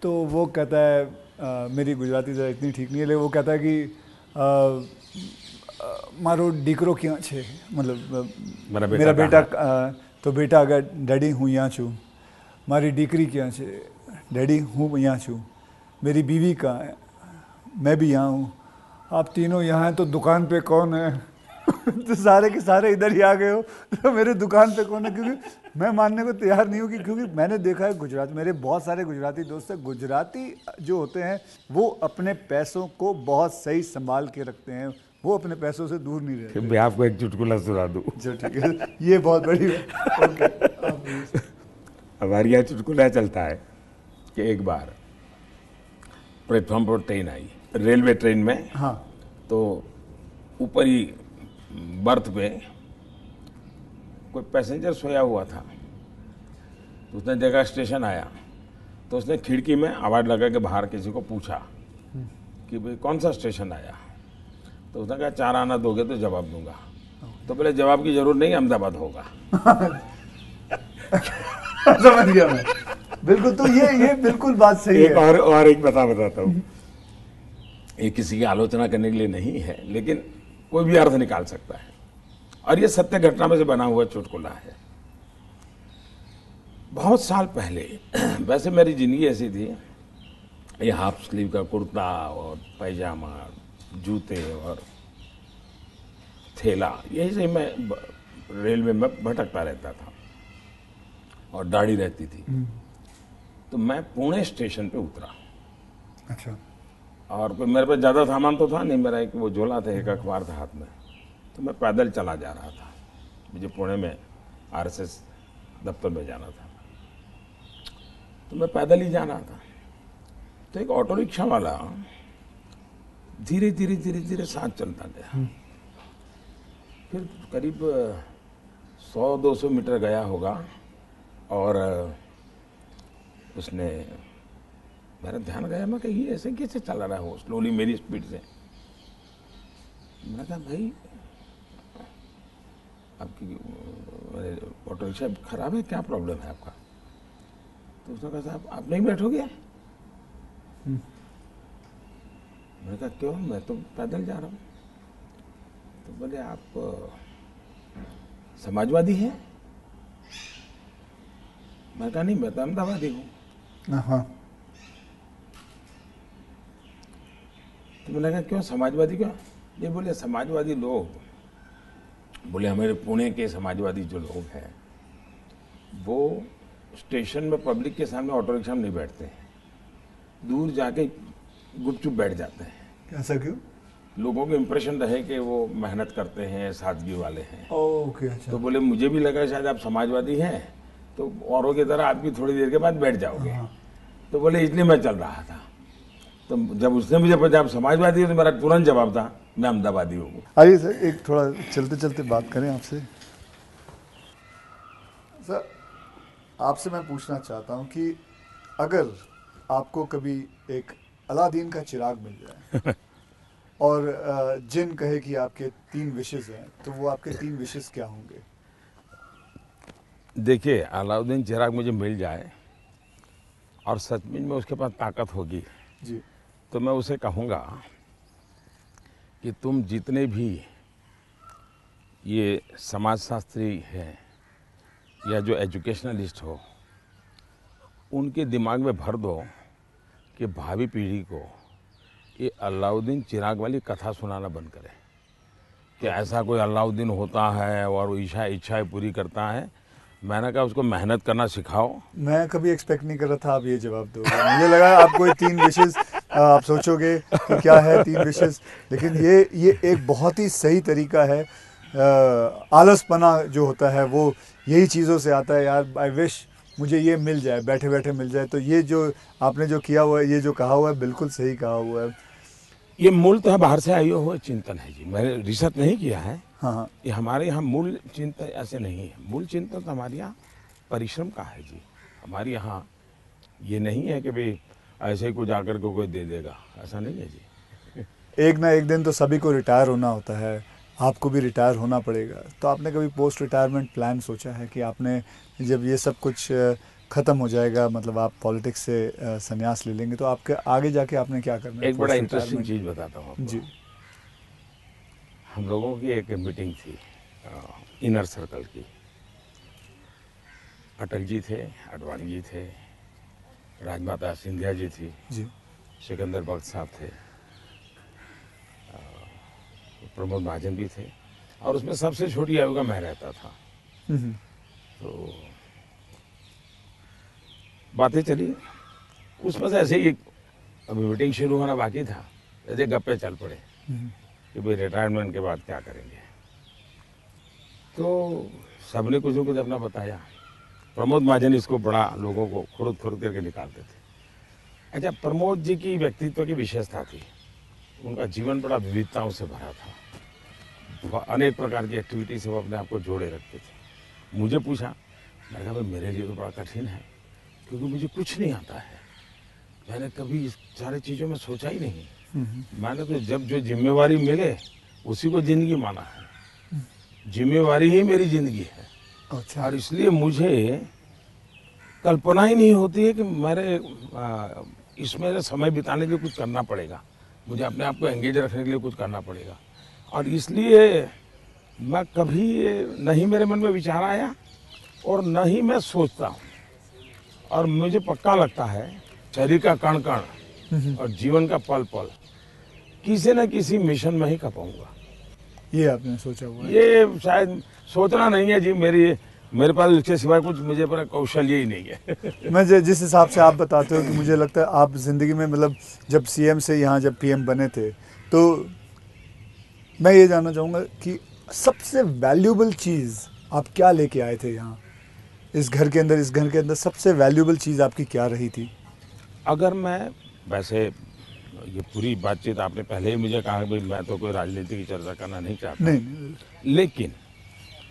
तो वो कहता है अ, मेरी गुजराती ज़रा इतनी ठीक नहीं है। लेकिन वो कहता है कि अ, अ, मारो દીકરો ક્યાં છે મતલબ અ, મારા બેટા मेरा बेटा कहाँ अ, तो बेटा अगर डैडी હું यहाँ છું મારી દીકરી ક્યાં છે डैडी हूँ यहाँ છું मेरी बीवी कहाँ है मैं भी यहाँ हूँ आप तीनों यहाँ हैं तो दुकान पे कौन है तो सारे के सारे इधर ही आ गए हो तो मेरे दुकान पे कौन है क्योंकि मैं मानने को तैयार नहीं हूँ कि क्योंकि मैंने देखा है गुजरात मेरे बहुत सारे गुजराती दोस्त हैं गुजराती जो होते हैं वो अपने पैसों को बहुत सही संभाल के रखते हैं वो अपने पैसों से दूर नहीं रहते। मैं आपको एक चुटकुला सुना दूँ। ठीक है ये बहुत बड़ी हमारे यहाँ चुटकुला चलता है कि एक बार प्लेटफॉर्म पर ट्रेन आई रेलवे ट्रेन में। हाँ। तो ऊपर ही बर्थ पे कोई पैसेंजर सोया हुआ था। तो उसने देखा स्टेशन आया। तो उसने खिड़की में आवाज़ लगा के बाहर किसी को पूछा कि भाई कौन सा स्टेशन आया? तो उसने कहा चार आना दोगे तो जवाब दूँगा। तो बोले जवाब की ज़रूरत नहीं अहमदाबाद होगा। समझ गया मैं। बिल्कुल तो ये ये बिल्कुल बात सही एक है। और और एक बता बताता हूँ। ये किसी की आलोचना करने के लिए नहीं है लेकिन कोई भी अर्थ निकाल सकता है। और ये सत्य घटना में से बना हुआ चुटकुला है। बहुत साल पहले वैसे मेरी ज़िंदगी ऐसी थी। ये हाफ़ स्लीव का कुर्ता और पैजामा जूते और थैला यही से मैं रेलवे में भटकता रहता था और दाढ़ी रहती थी। तो मैं पुणे स्टेशन पे उतरा। अच्छा। और कोई मेरे पास ज़्यादा सामान तो था नहीं मेरा एक वो झोला था एक अखबार था हाथ में। तो मैं पैदल चला जा रहा था मुझे पुणे में आरएसएस दफ्तर में जाना था। तो मैं पैदल ही जा रहा था। तो एक ऑटो रिक्शा वाला धीरे धीरे धीरे धीरे साथ चलता गया। फिर करीब सौ दो सौ मीटर गया होगा और उसने मेरा ध्यान गया मैं कही ऐसे कैसे चला रहा हो स्लोली मेरी स्पीड से। मैंने कहा भाई आपकी ऑटो रिक्शा खराब है क्या प्रॉब्लम है आपका? तो उसने कहा साहब आप नहीं बैठोगे? मैंने कहा क्यों? मैं तो पैदल जा रहा हूँ। तो बोले आप समाजवादी हैं? मैंने कहा नहीं मैं तो अहमदाबादी हूँ हाँ। तो मैंने कहा क्यों? समाजवादी क्यों? ये बोले समाजवादी लोग बोले हमारे पुणे के समाजवादी जो लोग हैं वो स्टेशन में पब्लिक के सामने ऑटो रिक्शा में नहीं बैठते हैं। दूर जाके गुपचुप बैठ जाते हैं। ऐसा क्यों? लोगों को इम्प्रेशन रहे कि वो मेहनत करते हैं सादगी वाले हैं। ओके अच्छा। तो बोले मुझे भी लगा शायद आप समाजवादी हैं तो औरों की तरह आप भी थोड़ी देर के बाद बैठ जाओगे। तो बोले इसलिए मैं चल रहा था। तो जब उसने मुझे पूछा आप समाजवादी हो? तो मेरा तुरंत जवाब था मैं अहमदाबादी हूँ। आइए सर एक थोड़ा चलते चलते बात करें आपसे। सर आपसे मैं पूछना चाहता हूँ कि अगर आपको कभी एक अलादीन का चिराग मिल जाए। और जिन कहे कि आपके तीन विशेष हैं तो वो आपके तीन विशेष क्या होंगे? देखिए अलाउद्दीन चिराग मुझे मिल जाए और सचमुच में उसके पास ताकत होगी जी। तो मैं उसे कहूँगा कि तुम जितने भी ये समाजशास्त्री हैं या जो एजुकेशनलिस्ट हो उनके दिमाग में भर दो। कि भावी पीढ़ी को ये अलाउद्दीन चिराग वाली कथा सुनाना बंद करें कि ऐसा कोई अलाउद्दीन होता है और वो इच्छा इच्छाएँ पूरी करता है। मैंने कहा, उसको मेहनत करना सिखाओ। मैं कभी एक्सपेक्ट नहीं कर रहा था, आप ये जवाब दो मुझे लगा आप कोई तीन विशेष आप सोचोगे कि क्या है तीन विशेष लेकिन ये ये एक बहुत ही सही तरीका है। आलसपना जो होता है, वो यही चीज़ों से आता है। यार आई विश मुझे ये मिल जाए बैठे बैठे मिल जाए तो ये जो आपने जो किया हुआ है ये जो कहा हुआ है बिल्कुल सही कहा हुआ है। ये मूलतः बाहर से आए हुआ चिंतन है जी। मैंने रिसर्च नहीं किया है। हाँ हाँ। ये हमारे यहाँ मूल चिंतन ऐसे नहीं है। मूल चिंतन तो हमारे यहाँ परिश्रम का है जी। हमारे यहाँ ये नहीं है कि भाई ऐसे ही कुछ आकर के कोई दे देगा। ऐसा नहीं है जी। एक ना एक दिन तो सभी को रिटायर होना होता है। आपको भी रिटायर होना पड़ेगा। तो आपने कभी पोस्ट रिटायरमेंट प्लान सोचा है कि आपने जब ये सब कुछ ख़त्म हो जाएगा मतलब आप पॉलिटिक्स से संन्यास ले लेंगे तो आपके आगे जाके आपने क्या करना है? एक बड़ा इंटरेस्टिंग चीज़ बताता हूँ जी। हम लोगों की एक मीटिंग थी इनर सर्कल की। अटल जी थे अडवाणी जी थे राजमाता सिंधिया जी थी जी। सिकंदर भक्त साहब थे प्रमोद महाजन भी थे और उसमें सबसे छोटी आयु का मैं रहता था। हम्म, हम्म, तो बातें चली। उसमें से ऐसे ही अभी मीटिंग शुरू होना बाकी था। ऐसे गप्पे चल पड़े हम्म, कि भाई रिटायरमेंट के बाद क्या करेंगे। तो सबने कुछ न कुछ अपना बताया। प्रमोद महाजन इसको बड़ा लोगों को खुद खुद करके निकालते थे। अच्छा प्रमोद जी की व्यक्तित्व की विशेषता थी। उनका जीवन बड़ा विविधताओं से भरा था। अनेक प्रकार की एक्टिविटी से वो अपने आप को जोड़े रखते थे। मुझे पूछा मैं कहा भाई मेरे लिए तो बड़ा कठिन है क्योंकि मुझे कुछ नहीं आता है। मैंने कभी इस सारी चीज़ों में सोचा ही नहीं। हम्म, मैंने तो जब जो जिम्मेवारी मिले उसी को ज़िंदगी माना है। जिम्मेवारी ही मेरी ज़िंदगी है। अच्छा। और इसलिए मुझे कल्पना ही नहीं होती है कि मेरे इसमें समय बिताने के लिए कुछ करना पड़ेगा। मुझे अपने आप को एंगेज रखने के लिए कुछ करना पड़ेगा। और इसलिए मैं कभी नहीं मेरे मन में विचार आया और न ही मैं सोचता हूँ। और मुझे पक्का लगता है शरीर का कण कण और जीवन का पल पल किसी न किसी मिशन में ही खपाऊँगा। ये आपने सोचा हुआ है। ये शायद सोचना नहीं है जी मेरी मेरे पास इसके सिवाय कुछ मुझे पर कौशल्य ही नहीं है। मैं जिस हिसाब से आप बताते हो कि मुझे लगता है आप ज़िंदगी में मतलब जब सीएम से यहाँ जब पीएम बने थे तो मैं ये जानना चाहूँगा कि सबसे वैल्यूबल चीज़ आप क्या लेके आए थे यहाँ? इस घर के अंदर इस घर के अंदर सबसे वैल्यूबल चीज़ आपकी क्या रही थी? अगर मैं वैसे ये पूरी बातचीत आपने पहले ही मुझे कहा कि भाई मैं तो कोई राजनीति की चर्चा करना नहीं चाहता। नहीं। नहीं, लेकिन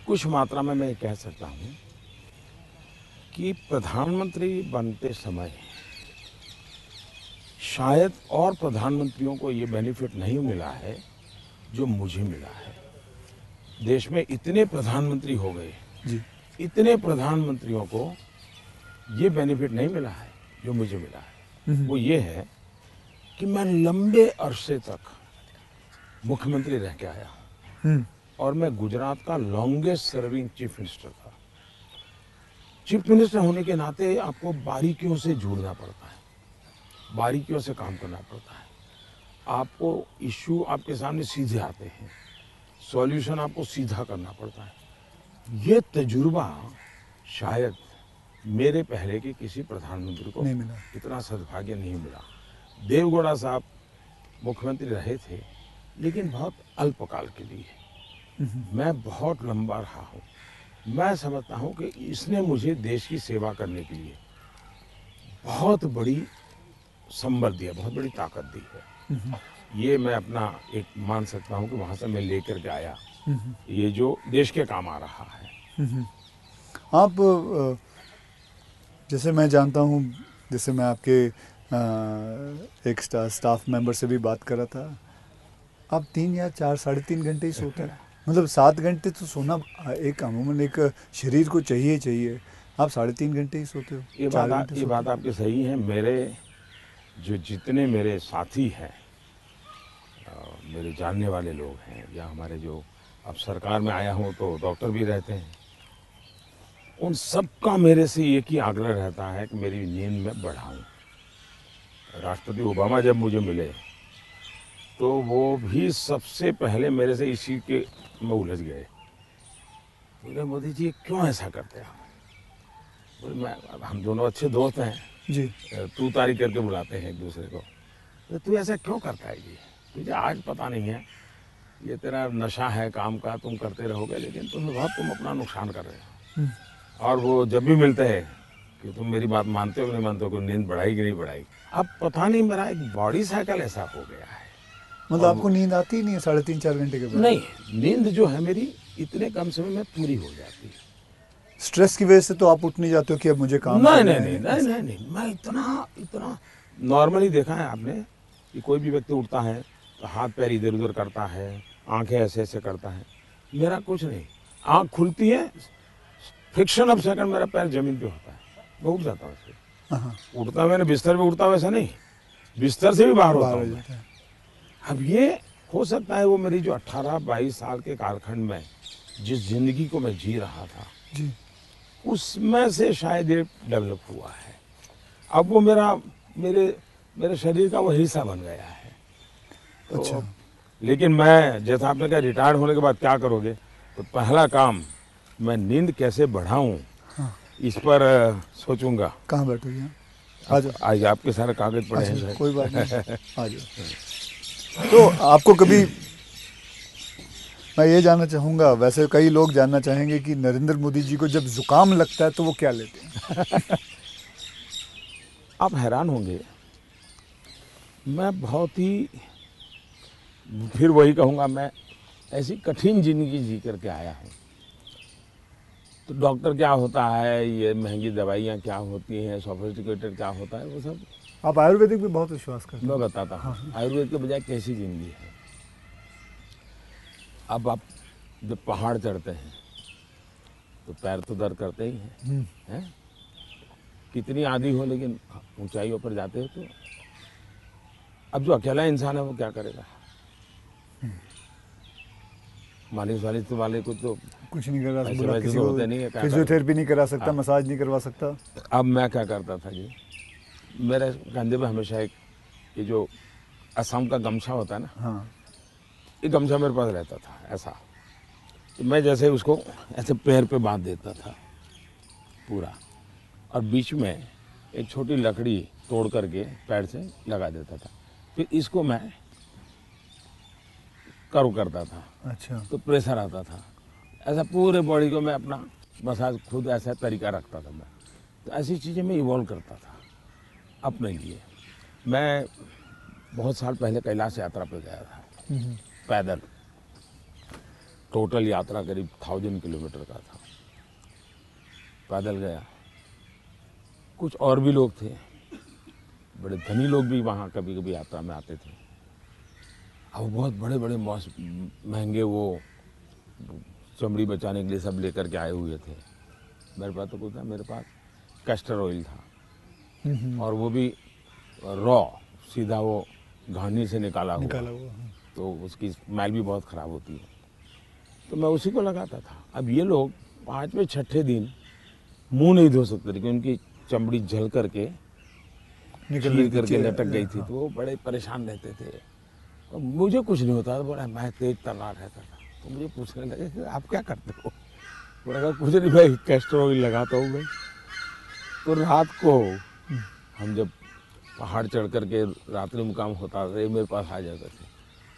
कुछ मात्रा में मैं कह सकता हूँ कि प्रधानमंत्री बनते समय शायद और प्रधानमंत्रियों को ये बेनिफिट नहीं मिला है जो मुझे मिला है। देश में इतने प्रधानमंत्री हो गए। जी। इतने प्रधानमंत्रियों को ये बेनिफिट नहीं मिला है जो मुझे मिला है। हम्म, वो ये है कि मैं लंबे अरसे तक मुख्यमंत्री रह के आया हूँ। हम्म, और मैं गुजरात का लॉन्गेस्ट सर्विंग चीफ मिनिस्टर था। चीफ मिनिस्टर होने के नाते आपको बारीकियों से जुड़ना पड़ता है। बारीकियों से काम करना पड़ता है। आपको इश्यू आपके सामने सीधे आते हैं। सॉल्यूशन आपको सीधा करना पड़ता है। ये तजुर्बा शायद मेरे पहले के किसी प्रधानमंत्री को नहीं मिला। इतना सद्भाग्य नहीं मिला। देवगौड़ा साहब मुख्यमंत्री रहे थे लेकिन बहुत अल्पकाल के लिए। मैं बहुत लंबा रहा हूँ। मैं समझता हूँ कि इसने मुझे देश की सेवा करने के लिए बहुत बड़ी संबल दिया बहुत बड़ी ताकत दी है। ये मैं अपना एक मान सकता हूँ कि वहाँ से मैं लेकर के आया। ये जो देश के काम आ रहा है। आप जैसे मैं जानता हूँ जैसे मैं आपके एक स्टाफ मेंबर से भी बात कर रहा था आप तीन या चार साढ़े तीन घंटे ही सोते हैं। मतलब सात घंटे तो सोना एक अमूमन एक शरीर को चाहिए चाहिए। आप साढ़े तीन घंटे ही सोते हो ये बात ये बात आपकी सही है। मेरे जो जितने मेरे साथी हैं मेरे जानने वाले लोग हैं या हमारे जो अब सरकार में आया हूँ तो डॉक्टर भी रहते हैं। उन सबका मेरे से एक ही आग्रह रहता है कि मेरी नींद में बढ़ाऊँ। राष्ट्रपति ओबामा जब मुझे मिले तो वो भी सबसे पहले मेरे से इसी के में उलझ गए। बोले मोदी जी क्यों ऐसा करते हैं? बोले मैं हम दोनों अच्छे दोस्त हैं। जी। तू तारी करके बुलाते हैं एक दूसरे को। तो तू ऐसा क्यों करता है जी तुझे आज पता नहीं है। ये तेरा नशा है काम का तुम करते रहोगे लेकिन तुम बहुत तुम अपना नुकसान कर रहे हो। हम्म, और वो जब भी मिलते हैं कि तुम मेरी बात मानते हो कि नहीं मानते हो कि नींद बढ़ाई कि नहीं बढ़ाई अब पता नहीं मेरा एक बॉडी साइकिल ऐसा हो गया है। मतलब आपको नींद आती ही नहीं है साढ़े तीन चार घंटे के बाद? नहीं नींद जो है मेरी इतने कम समय में पूरी हो जाती है। स्ट्रेस की वजह से तो आप उठ नहीं जाते हो कि अब मुझे काम नहीं नहीं नहीं नहीं नहीं मैं इतना इतना नॉर्मली देखा है आपने कि कोई भी व्यक्ति उठता है हाथ पैर इधर उधर करता है आँखें ऐसे ऐसे करता है। मेरा कुछ नहीं। आँख खुलती है फ्रिक्शन ऑफ़ सेकंड मेरा पैर ज़मीन पे होता है। मैं उठ जाता हूँ उससे हाँ, उठता मैंने बिस्तर पे उठता वैसा नहीं। बिस्तर से भी बाहर होता हूँ अब ये हो सकता है वो मेरी जो 18-22 साल के कालखंड में जिस ज़िंदगी को मैं जी रहा था जी। उसमें से शायद ये डेवलप हुआ है। अब वो मेरा मेरे मेरे शरीर का वो हिस्सा बन गया है। तो अच्छा। लेकिन मैं जैसा आपने कहा रिटायर्ड होने के बाद क्या करोगे? तो पहला काम मैं नींद कैसे बढ़ाऊं? हाँ। इस पर सोचूँगा। कहाँ बैठोगे आप? आ जाओ आज आपके सारे कागज़ पड़े हैं अच्छा कोई बात नहीं। तो आपको कभी मैं ये जानना चाहूँगा वैसे कई लोग जानना चाहेंगे कि नरेंद्र मोदी जी को जब जुकाम लगता है तो वो क्या लेते हैं? आप हैरान होंगे। मैं बहुत ही फिर वही कहूँगा मैं ऐसी कठिन ज़िंदगी जी करके आया हूँ। तो डॉक्टर क्या होता है ये महँगी दवाइयाँ क्या होती हैं सोफिस्टिकेटेड क्या होता है वो सब आप आयुर्वेदिक भी बहुत विश्वास करते मैं बताता हूँ। हाँ। आयुर्वेद के बजाय कैसी ज़िंदगी है? अब आप जब पहाड़ चढ़ते हैं तो पैर तो दर्द करते ही हैं। हैं हैं? कितनी आधी हो लेकिन ऊंचाइयों पर जाते हो तो। अब जो अकेला इंसान है वो क्या करेगा? मालिश वालिश तो वाले को तो कुछ नहीं कर वैसे किसी तो को होते नहीं है, फिजियोथेरेपी नहीं करा सकता हाँ। मसाज नहीं करवा सकता। अब मैं क्या करता था जी? मेरे कंधे पे हमेशा एक ये जो असम का गमछा होता है ना हाँ। ये गमछा मेरे पास रहता था ऐसा। तो मैं जैसे उसको ऐसे पैर पे बाँध देता था पूरा। और बीच में एक छोटी लकड़ी तोड़ करके पैर से लगा देता था। फिर इसको मैं कर्व करता था। अच्छा। तो प्रेशर आता था। ऐसा पूरे बॉडी को मैं अपना मसाज खुद ऐसा तरीका रखता था मैं। तो ऐसी चीज़ें मैं इवॉल्व करता था अपने लिए। मैं बहुत साल पहले कैलाश यात्रा पे गया था। हम्म, पैदल। टोटल यात्रा करीब थाउज़ेंड किलोमीटर का था। पैदल गया। कुछ और भी लोग थे। बड़े धनी लोग भी वहाँ कभी कभी यात्रा में आते थे। अब बहुत बड़े बड़े महँगे वो चमड़ी बचाने के लिए सब लेकर के आए हुए थे। मेरे पास तो कुछ था मेरे पास कैस्टर ऑयल था। और वो भी रॉ सीधा वो घानी से निकाला निकाला हुआ हाँ। तो उसकी स्मेल भी बहुत ख़राब होती है। तो मैं उसी को लगाता था। अब ये लोग पाँचवें छठे दिन मुँह नहीं धो सकते थे क्योंकि उनकी चमड़ी जल करके निकल करके लटक गई थी। तो वो बड़े परेशान रहते थे। और मुझे कुछ नहीं होता। था बोला मैं तेज तलार रहता था तो मुझे पूछने लगे कि आप क्या करते हो? बोला कहा, कुछ नहीं भाई कैस्टर लगाता हूँ भाई। तो रात को हम जब पहाड़ चढ़ करके रात्रि मुकाम होता था ये मेरे पास आ जाते थे।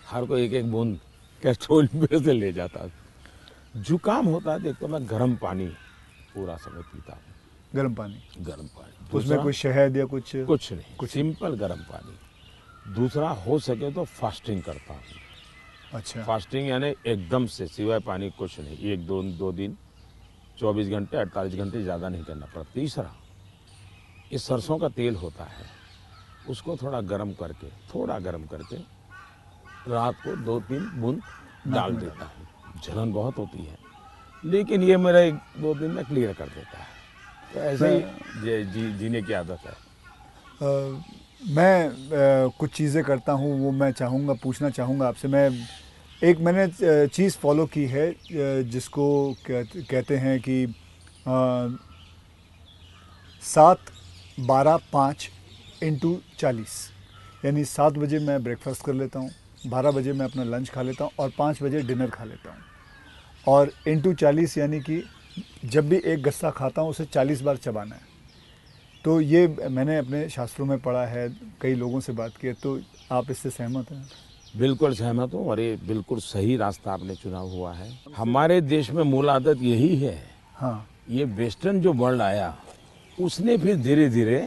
हर कोई एक एक बूंद कैस्ट्रोल में से ले जाता था। जुकाम होता है देख तो मैं गर्म पानी पूरा समय पीता हूँ। गर्म पानी? गर्म पानी। उसमें कुछ शहद या कुछ? कुछ नहीं। कुछ सिंपल गर्म पानी। दूसरा हो सके तो फास्टिंग करता हूँ। अच्छा। फास्टिंग यानी एकदम से सिवाय पानी कुछ नहीं एक दो दो दिन चौबीस घंटे अड़तालीस घंटे ज़्यादा नहीं करना पड़ता। तीसरा ये सरसों का तेल होता है उसको थोड़ा गर्म करके थोड़ा गर्म करके रात को दो तीन बूंद डाल देता हूँ। जलन बहुत होती है लेकिन ये मेरा एक दो दिन में क्लियर कर देता है। तो ऐसे ही जी, जी, जीने की आदत है। मैं अ, कुछ चीज़ें करता हूँ वो मैं चाहूँगा पूछना चाहूँगा आपसे। मैं एक मैंने चीज़ फॉलो की है जिसको कहते हैं कि सात बारह पाँच इंटू चालीस। यानी सात बजे मैं ब्रेकफास्ट कर लेता हूँ बारह बजे मैं अपना लंच खा लेता हूँ और पाँच बजे डिनर खा लेता हूँ। और इंटू चालीस यानी कि जब भी एक गस्सा खाता हूँ उसे चालीस बार चबाना है। तो ये मैंने अपने शास्त्रों में पढ़ा है कई लोगों से बात की है तो आप इससे सहमत हैं? बिल्कुल सहमत हूँ और ये बिल्कुल सही रास्ता आपने चुना हुआ है। हमारे देश में मूल आदत यही है। हाँ। ये वेस्टर्न जो वर्ल्ड आया उसने फिर धीरे धीरे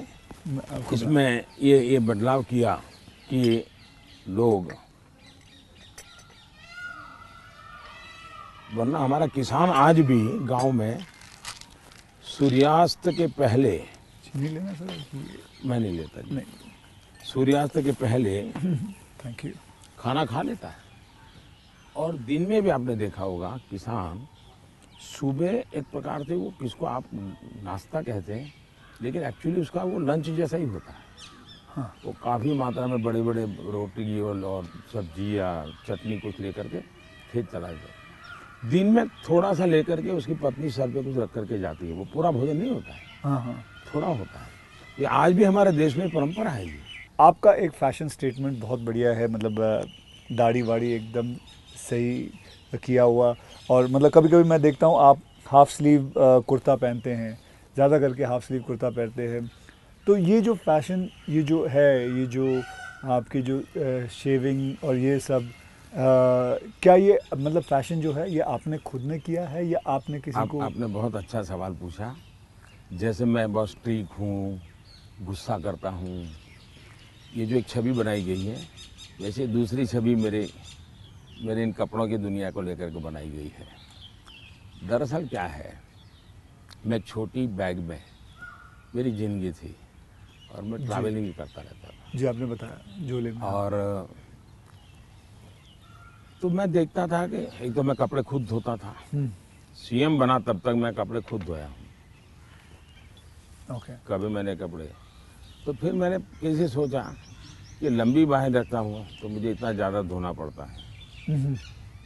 इसमें ये ये बदलाव किया कि लोग वरना हमारा किसान आज भी गाँव में सूर्यास्त के पहले चीनी लेना सर मैं नहीं लेता जी। नहीं। सूर्यास्त के पहले थैंक यू खाना खा लेता है। और दिन में भी आपने देखा होगा किसान सुबह एक प्रकार से वो किसको आप नाश्ता कहते हैं लेकिन एक्चुअली उसका वो लंच जैसा ही होता है। हाँ। वो काफ़ी मात्रा में बड़े बड़े रोटी और, और सब्ज़ी या चटनी कुछ लेकर के खेत चला जाता दिन में थोड़ा सा लेकर के उसकी पत्नी सर पे कुछ रख करके जाती है। वो पूरा भोजन नहीं होता है। हाँ हाँ। थोड़ा होता है। ये आज भी हमारे देश में परंपरा है ये। आपका एक फ़ैशन स्टेटमेंट बहुत बढ़िया है मतलब दाढ़ी वाड़ी एकदम सही किया हुआ और मतलब कभी कभी मैं देखता हूँ आप हाफ़ स्लीव कुर्ता पहनते हैं ज़्यादा करके हाफ़ स्लीव कुर्ता पहनते हैं। तो ये जो फ़ैशन ये जो है ये जो आपकी जो शेविंग और ये सब अ, क्या ये मतलब फ़ैशन जो है ये आपने खुद ने किया है या आपने किसी आप, को आपने बहुत अच्छा सवाल पूछा। जैसे मैं बहुत स्ट्रीक हूँ गुस्सा करता हूँ। ये जो एक छवि बनाई गई है वैसे दूसरी छवि मेरे मेरे इन कपड़ों की दुनिया को लेकर के बनाई गई है। दरअसल क्या है मैं छोटी बैग में मेरी ज़िंदगी थी और मैं ट्रैवलिंग करता रहता था। जी आपने बताया झोले में। और तो मैं देखता था कि एक तो मैं कपड़े खुद धोता था। हम्म, सीएम बना तब तक मैं कपड़े खुद धोया। हूँ ओके कभी मैंने कपड़े। तो फिर मैंने कैसे सोचा कि लंबी बाहें रखता हूँ तो मुझे इतना ज़्यादा धोना पड़ता है।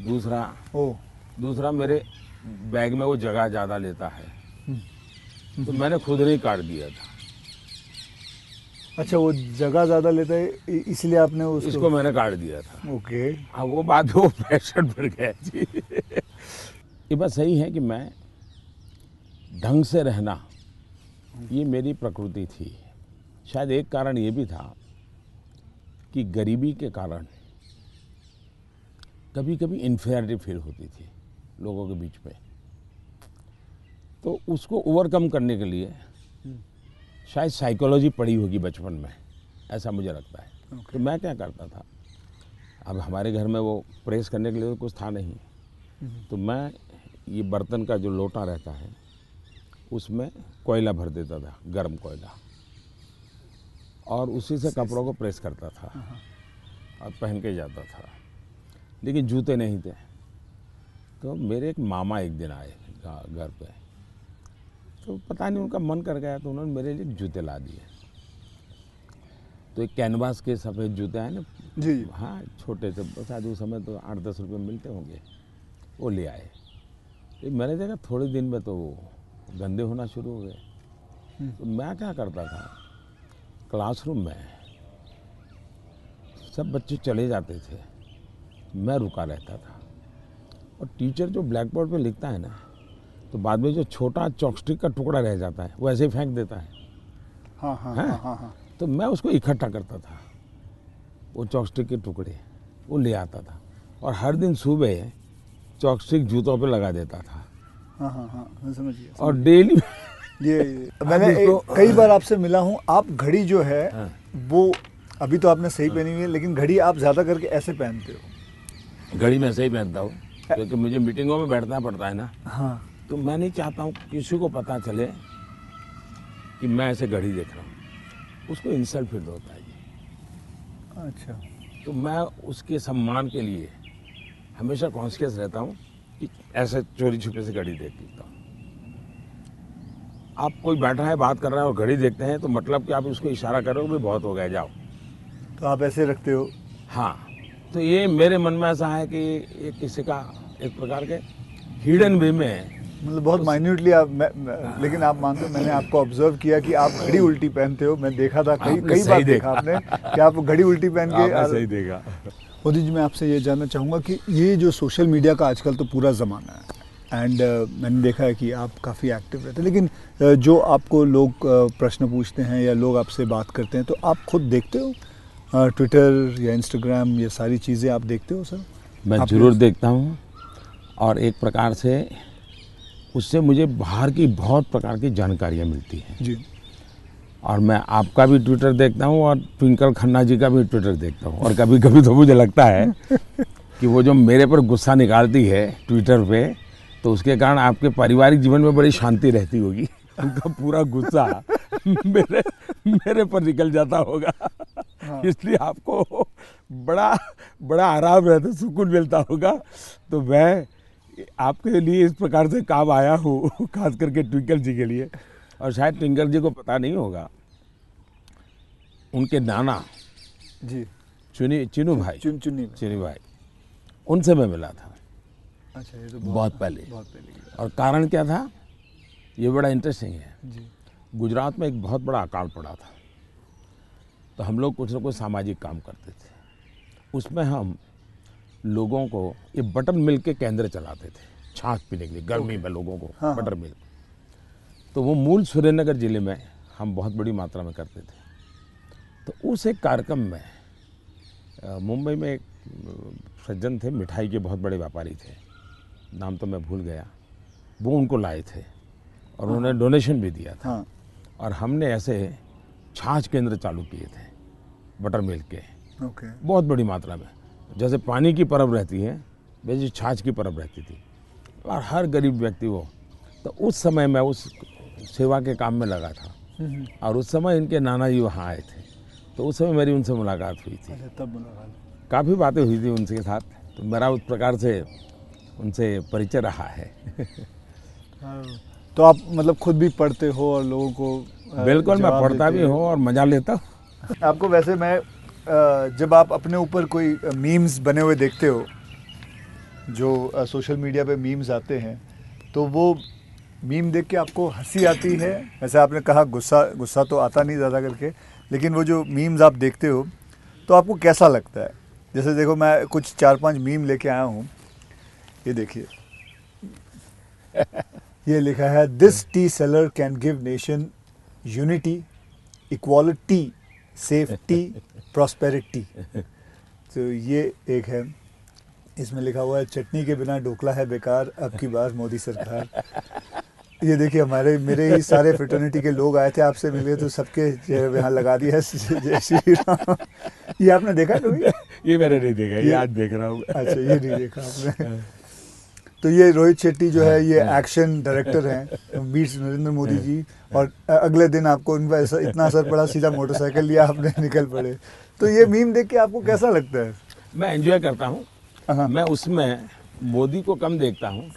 दूसरा ओ। दूसरा मेरे बैग में वो जगह ज़्यादा लेता है। हम्म, तो मैंने खुद नहीं काट दिया था। अच्छा वो जगह ज़्यादा लेता है इसलिए आपने उसको इसको मैंने काट दिया था। ओके। अब वो बात वो फ़ैशन बढ़ गया जी। ये बात सही है कि मैं ढंग से रहना ये मेरी प्रकृति थी। शायद एक कारण ये भी था कि गरीबी के कारण कभी कभी इन्फेरिटी फील होती थी लोगों के बीच में। तो उसको ओवरकम करने के लिए शायद साइकोलॉजी पढ़ी होगी बचपन में ऐसा मुझे लगता है। ओके तो मैं क्या करता था अब हमारे घर में वो प्रेस करने के लिए तो कुछ था नहीं। तो मैं ये बर्तन का जो लोटा रहता है उसमें कोयला भर देता था गर्म कोयला। और उसी से कपड़ों को प्रेस करता था और पहन के जाता था। लेकिन जूते नहीं थे। तो मेरे एक मामा एक दिन आए घर पे। तो पता नहीं उनका मन कर गया तो उन्होंने मेरे लिए जूते ला दिए। तो एक कैनवास के सफ़ेद जूते हैं ना? जी। हाँ छोटे से शायद उस समय तो आठ दस रुपये मिलते होंगे। वो ले आए। तो मैंने देखा थोड़े दिन में तो वो गंदे होना शुरू हो गए। तो मैं क्या करता था? क्लासरूम में सब बच्चे चले जाते थे। मैं रुका रहता था। और टीचर जो ब्लैक बोर्ड पे लिखता है ना तो बाद में जो छोटा चॉकस्टिक का टुकड़ा रह जाता है वो ऐसे ही फेंक देता है हाँ हाँ? हाँ हाँ हाँ। तो मैं उसको इकट्ठा करता था। वो चॉकस्टिक के टुकड़े वो ले आता था। और हर दिन सुबह चॉकस्टिक जूतों पे लगा देता था। हाँ हाँ हाँ समझ गया और डेली ये ये- मैंने एक- कई बार आपसे मिला हूँ आप घड़ी जो है हाँ। वो अभी तो आपने सही पहनी हुई है लेकिन घड़ी आप ज़्यादा करके ऐसे पहनते हो। घड़ी में सही पहनता हूँ क्योंकि मुझे मीटिंगों में बैठना पड़ता है ना। हाँ। तो मैं नहीं चाहता हूँ किसी को पता चले कि मैं ऐसे घड़ी देख रहा हूँ। उसको इंसल्ट फील होता है अच्छा। तो मैं उसके सम्मान के लिए हमेशा कॉन्शियस रहता हूँ कि ऐसे चोरी छुपे से घड़ी देख लेता हूँ। आप कोई बैठा है बात कर रहा है और घड़ी देखते हैं तो मतलब कि आप उसको इशारा करो भी बहुत हो गया जाओ। तो आप ऐसे रखते हो? हाँ। तो ये मेरे मन में ऐसा है कि ये किसी का एक प्रकार के हिडन वे में मतलब बहुत माइन्यूटली आप मैं, मैं, लेकिन आप मानते हो मैंने आपको ऑब्ज़र्व किया कि आप घड़ी उल्टी पहनते हो। मैं देखा था कई कई बार देखा। देखा। आपने कि आप घड़ी उल्टी पहन के देगा मोदी जी मैं आपसे ये जानना चाहूँगा कि ये जो सोशल मीडिया का आजकल तो पूरा ज़माना है। एंड uh, मैंने देखा है कि आप काफ़ी एक्टिव रहते हैं। लेकिन uh, जो आपको लोग uh, प्रश्न पूछते हैं या लोग आपसे बात करते हैं तो आप खुद देखते हो? ट्विटर या इंस्टाग्राम ये सारी चीज़ें आप देखते हो सर? मैं ज़रूर देखता हूँ। और एक प्रकार से उससे मुझे बाहर की बहुत प्रकार की जानकारियाँ मिलती हैं। जी। और मैं आपका भी ट्विटर देखता हूँ और ट्विंकल खन्ना जी का भी ट्विटर देखता हूँ। और कभी कभी तो मुझे लगता है कि वो जो मेरे पर गुस्सा निकालती है ट्विटर पे तो उसके कारण आपके पारिवारिक जीवन में बड़ी शांति रहती होगी। उनका पूरा गुस्सा मेरे मेरे पर निकल जाता होगा। हाँ। इसलिए आपको बड़ा बड़ा आराम रहता सुकून मिलता होगा। तो मैं आपके लिए इस प्रकार से काम आया हूँ खास करके ट्विंकल जी के लिए। और शायद ट्विंकल जी को पता नहीं होगा उनके नाना जी। चुनी चिनू भाई। चुन चुन्नी में चिनी भाई। उनसे मैं मिला था। अच्छा ये तो बहुत पहले। बहुत पहले और कारण क्या था? ये बड़ा इंटरेस्टिंग है। है। जी। गुजरात में एक बहुत बड़ा अकाल पड़ा था। तो हम लोग कुछ ना कुछ सामाजिक काम करते थे। उसमें हम लोगों को ये बटर मिल्क के केंद्र चलाते थे छाछ पीने के लिए गर्मी में लोगों को हाँ, बटर मिल्क तो वो मूल सुरेंद्रनगर ज़िले में हम बहुत बड़ी मात्रा में करते थे। तो उस एक कार्यक्रम में मुंबई में एक सज्जन थे मिठाई के बहुत बड़े व्यापारी थे। नाम तो मैं भूल गया। वो उनको लाए थे और उन्होंने हाँ। डोनेशन भी दिया था। हाँ। और हमने ऐसे छाछ केंद्र चालू किए थे बटर मिल्क के। ओके। बहुत बड़ी मात्रा में। जैसे पानी की परब रहती है वैसे छाछ की परब रहती थी। और हर गरीब व्यक्ति वो तो उस समय मैं उस सेवा के काम में लगा था। और उस समय इनके नाना जी वहाँ आए थे। तो उस समय मेरी उनसे मुलाकात हुई थी। अच्छा तब मुलाकात काफ़ी बातें हुई थी उनके साथ। तो मेरा उस प्रकार से उनसे परिचय रहा है। हाँ। तो आप मतलब खुद भी पढ़ते हो और लोगों को बिल्कुल मैं पढ़ता भी हूँ। और मज़ा लेता हूँ। आपको वैसे मैं जब आप अपने ऊपर कोई मीम्स बने हुए देखते हो जो सोशल मीडिया पे मीम्स आते हैं तो वो मीम देख के आपको हँसी आती है। वैसे आपने कहा गुस्सा गुस्सा तो आता नहीं ज़्यादा करके, लेकिन वो जो मीम्स आप देखते हो तो आपको कैसा लगता है? जैसे देखो मैं कुछ चार पाँच मीम लेके आया हूँ। ये देखिए। ये लिखा है this tea seller can give nation unity equality safety prosperity तो ये एक है। इसमें लिखा हुआ है, चटनी के बिना ढोकला है बेकार, अब की बार मोदी सरकार। ये देखिए हमारे मेरे ही सारे फ्रेटर्निटी के लोग आए थे आपसे मिले तो सबके चेहरे यहाँ लगा दिया जय श्री राम। ये आपने देखा कभी? ये मैंने नहीं देखा ये- ये आज देख रहा हूँ। अच्छा ये नहीं देखा आपने। तो ये रोहित शेट्टी जो है ये एक्शन डायरेक्टर हैं बीट नरेंद्र मोदी जी और अगले दिन आपको उन पर ऐसा इतना असर पड़ा सीधा मोटरसाइकिल लिया आपने निकल पड़े। तो ये मीम देख के आपको कैसा लगता है? मैं एंजॉय करता हूँ। हाँ। मैं उसमें मोदी को कम देखता हूँ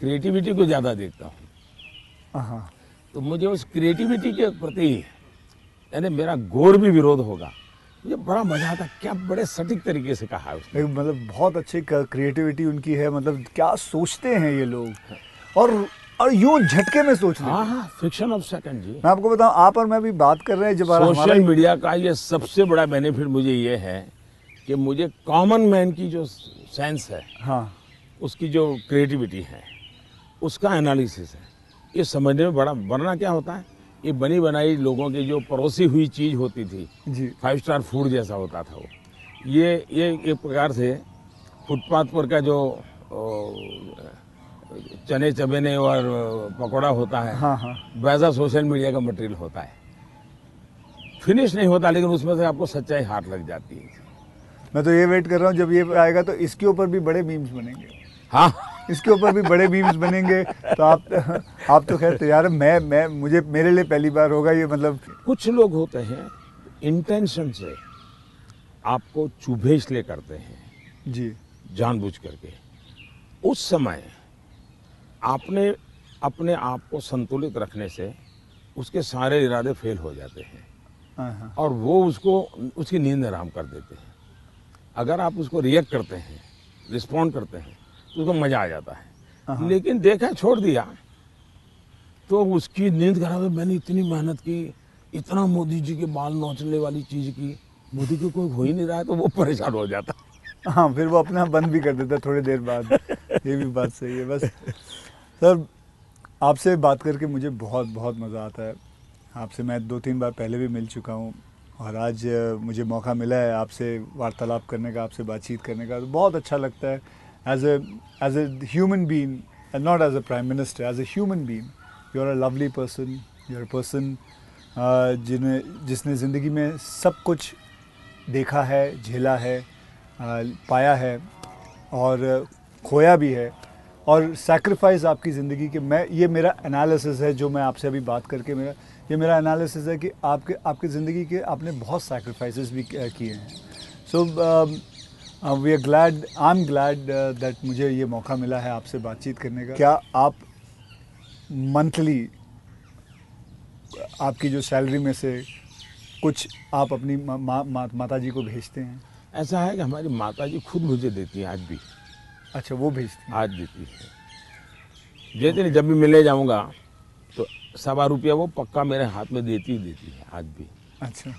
क्रिएटिविटी को ज़्यादा देखता हूँ। हाँ। तो मुझे उस क्रिएटिविटी के प्रति यानी मेरा घोर भी विरोध होगा। मुझे बड़ा मज़ा आता क्या बड़े सटीक तरीके से कहा है उसने। मतलब बहुत अच्छी क्रिएटिविटी उनकी है मतलब क्या सोचते हैं ये लोग? और और यूँ झटके में सोच लेते हाँ हाँ। फिक्शन ऑफ़ सेकंड जी। मैं आपको बताऊँ आप और मैं भी बात कर रहे हैं जब सोशल मीडिया का ये सबसे बड़ा बेनिफिट मुझे ये है कि मुझे कॉमन मैन की जो सेंस है हाँ। उसकी जो क्रिएटिविटी है उसका एनालिसिस है। ये समझने में बड़ा वरना क्या होता है? ये बनी बनाई लोगों की जो परोसी हुई चीज़ होती थी जी। फाइव स्टार फ़ूड जैसा होता था वो। ये ये एक प्रकार से फुटपाथ पर का जो चने चबेने और पकौड़ा होता है हाँ हाँ। वैसा सोशल मीडिया का मटेरियल होता है। फिनिश नहीं होता लेकिन उसमें से आपको सच्चाई हाथ लग जाती है। मैं तो ये वेट कर रहा हूँ जब ये आएगा तो इसके ऊपर भी बड़े मीम्स बनेंगे। हाँ। इसके ऊपर भी बड़े मीम्स बनेंगे तो आप आप तो खैर तैयार मैं मैं मुझे मेरे लिए पहली बार होगा ये मतलब। कुछ लोग होते हैं इंटेंशन से आपको चुभे इसलिए करते हैं जी। जानबूझ करके। उस समय आपने अपने आप को संतुलित रखने से उसके सारे इरादे फेल हो जाते हैं। हाँ हाँ। और वो उसको उसकी नींद आराम कर देते हैं। अगर आप उसको रिएक्ट करते हैं रिस्पॉन्ड करते हैं उसको मज़ा आ जाता हाँ। है लेकिन देखा छोड़ दिया। तो उसकी नींद खराब है। मैंने इतनी मेहनत की इतना मोदी जी के बाल नोचने वाली चीज़ की। मोदी को कोई हो ही नहीं रहा है तो वो परेशान हो जाता। हाँ फिर वो अपना बंद भी कर देता थोड़ी देर बाद। ये भी बात सही है। बस सर आपसे बात करके मुझे बहुत बहुत मज़ा आता है। आपसे मैं दो तीन बार पहले भी मिल चुका हूँ और आज मुझे मौका मिला है आपसे वार्तालाप करने का आपसे बातचीत करने का। तो बहुत अच्छा लगता है। As a as a human being not as a prime minister as a human being you are a lovely person you are a person जिन्हें जिसने ज़िंदगी में सब कुछ देखा है झेला है आ, पाया है और खोया भी है और सैक्रिफाइस आपकी ज़िंदगी के मैं ये मेरा एनालिसिस है जो मैं आपसे अभी बात करके मेरा ये मेरा एनालिसिस है कि आपके आपकी ज़िंदगी के आपने बहुत सैक्रिफाइसेस भी किए किए हैं। So we are glad I am glad that मुझे ये मौका मिला है आपसे बातचीत करने का। क्या आप मंथली आपकी जो सैलरी में से कुछ आप अपनी मा, मा, मा, माता जी को भेजते हैं? ऐसा है कि हमारी माता जी खुद मुझे देती है आज भी। अच्छा वो भेजती हैं? आज देती है। जिस नहीं जब भी मिले जाऊँगा तो सवा रुपया वो पक्का मेरे हाथ में देती ही देती है आज भी। अच्छा।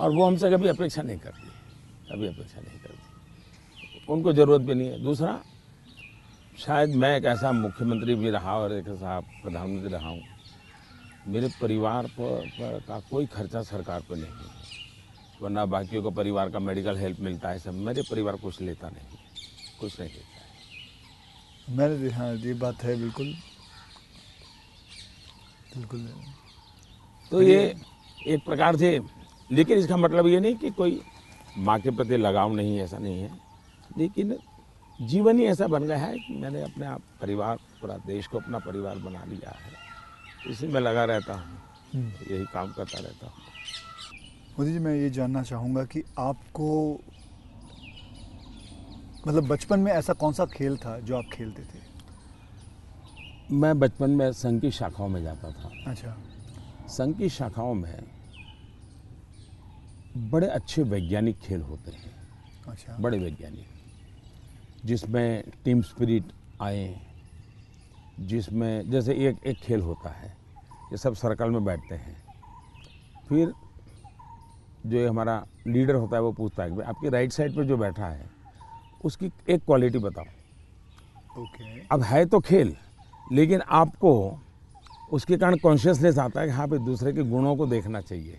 और वो हमसे कभी अपेक्षा नहीं करती कभी अपेक्षा नहीं करती। उनको ज़रूरत भी नहीं है। दूसरा शायद मैं एक ऐसा मुख्यमंत्री भी रहा और एक ऐसा प्रधानमंत्री रहा हूँ। मेरे परिवार पर, पर का कोई खर्चा सरकार पर नहीं है। वरना बाकियों को परिवार का मेडिकल हेल्प मिलता है सब मेरे परिवार कुछ लेता नहीं कुछ नहीं लेता है। मैंने हाँ ये बात है बिल्कुल। बिल्कुल। तो ये एक प्रकार से लेकिन इसका मतलब ये नहीं कि कोई माँ के प्रति लगाव नहीं है ऐसा नहीं है। लेकिन जीवन ही ऐसा बन गया है कि मैंने अपने आप परिवार पूरा देश को अपना परिवार बना लिया है। इसी में लगा रहता हूँ। यही काम करता रहता हूँ। मोदी जी मैं ये जानना चाहूँगा कि आपको मतलब बचपन में ऐसा कौन सा खेल था जो आप खेलते थे? मैं बचपन में संघ की शाखाओं में जाता था। अच्छा। संघ की शाखाओं में बड़े अच्छे वैज्ञानिक खेल होते हैं। अच्छा। बड़े वैज्ञानिक। जिसमें टीम स्पिरिट आए जिसमें जैसे एक एक खेल होता है ये सब सर्कल में बैठते हैं। फिर जो ये हमारा लीडर होता है वो पूछता है कि आपकी राइट साइड पर जो बैठा है उसकी एक क्वालिटी बताओ। Okay okay. अब है तो खेल लेकिन आपको उसके कारण कॉन्शियसनेस आता है कि हाँ भाई दूसरे के गुणों को देखना चाहिए।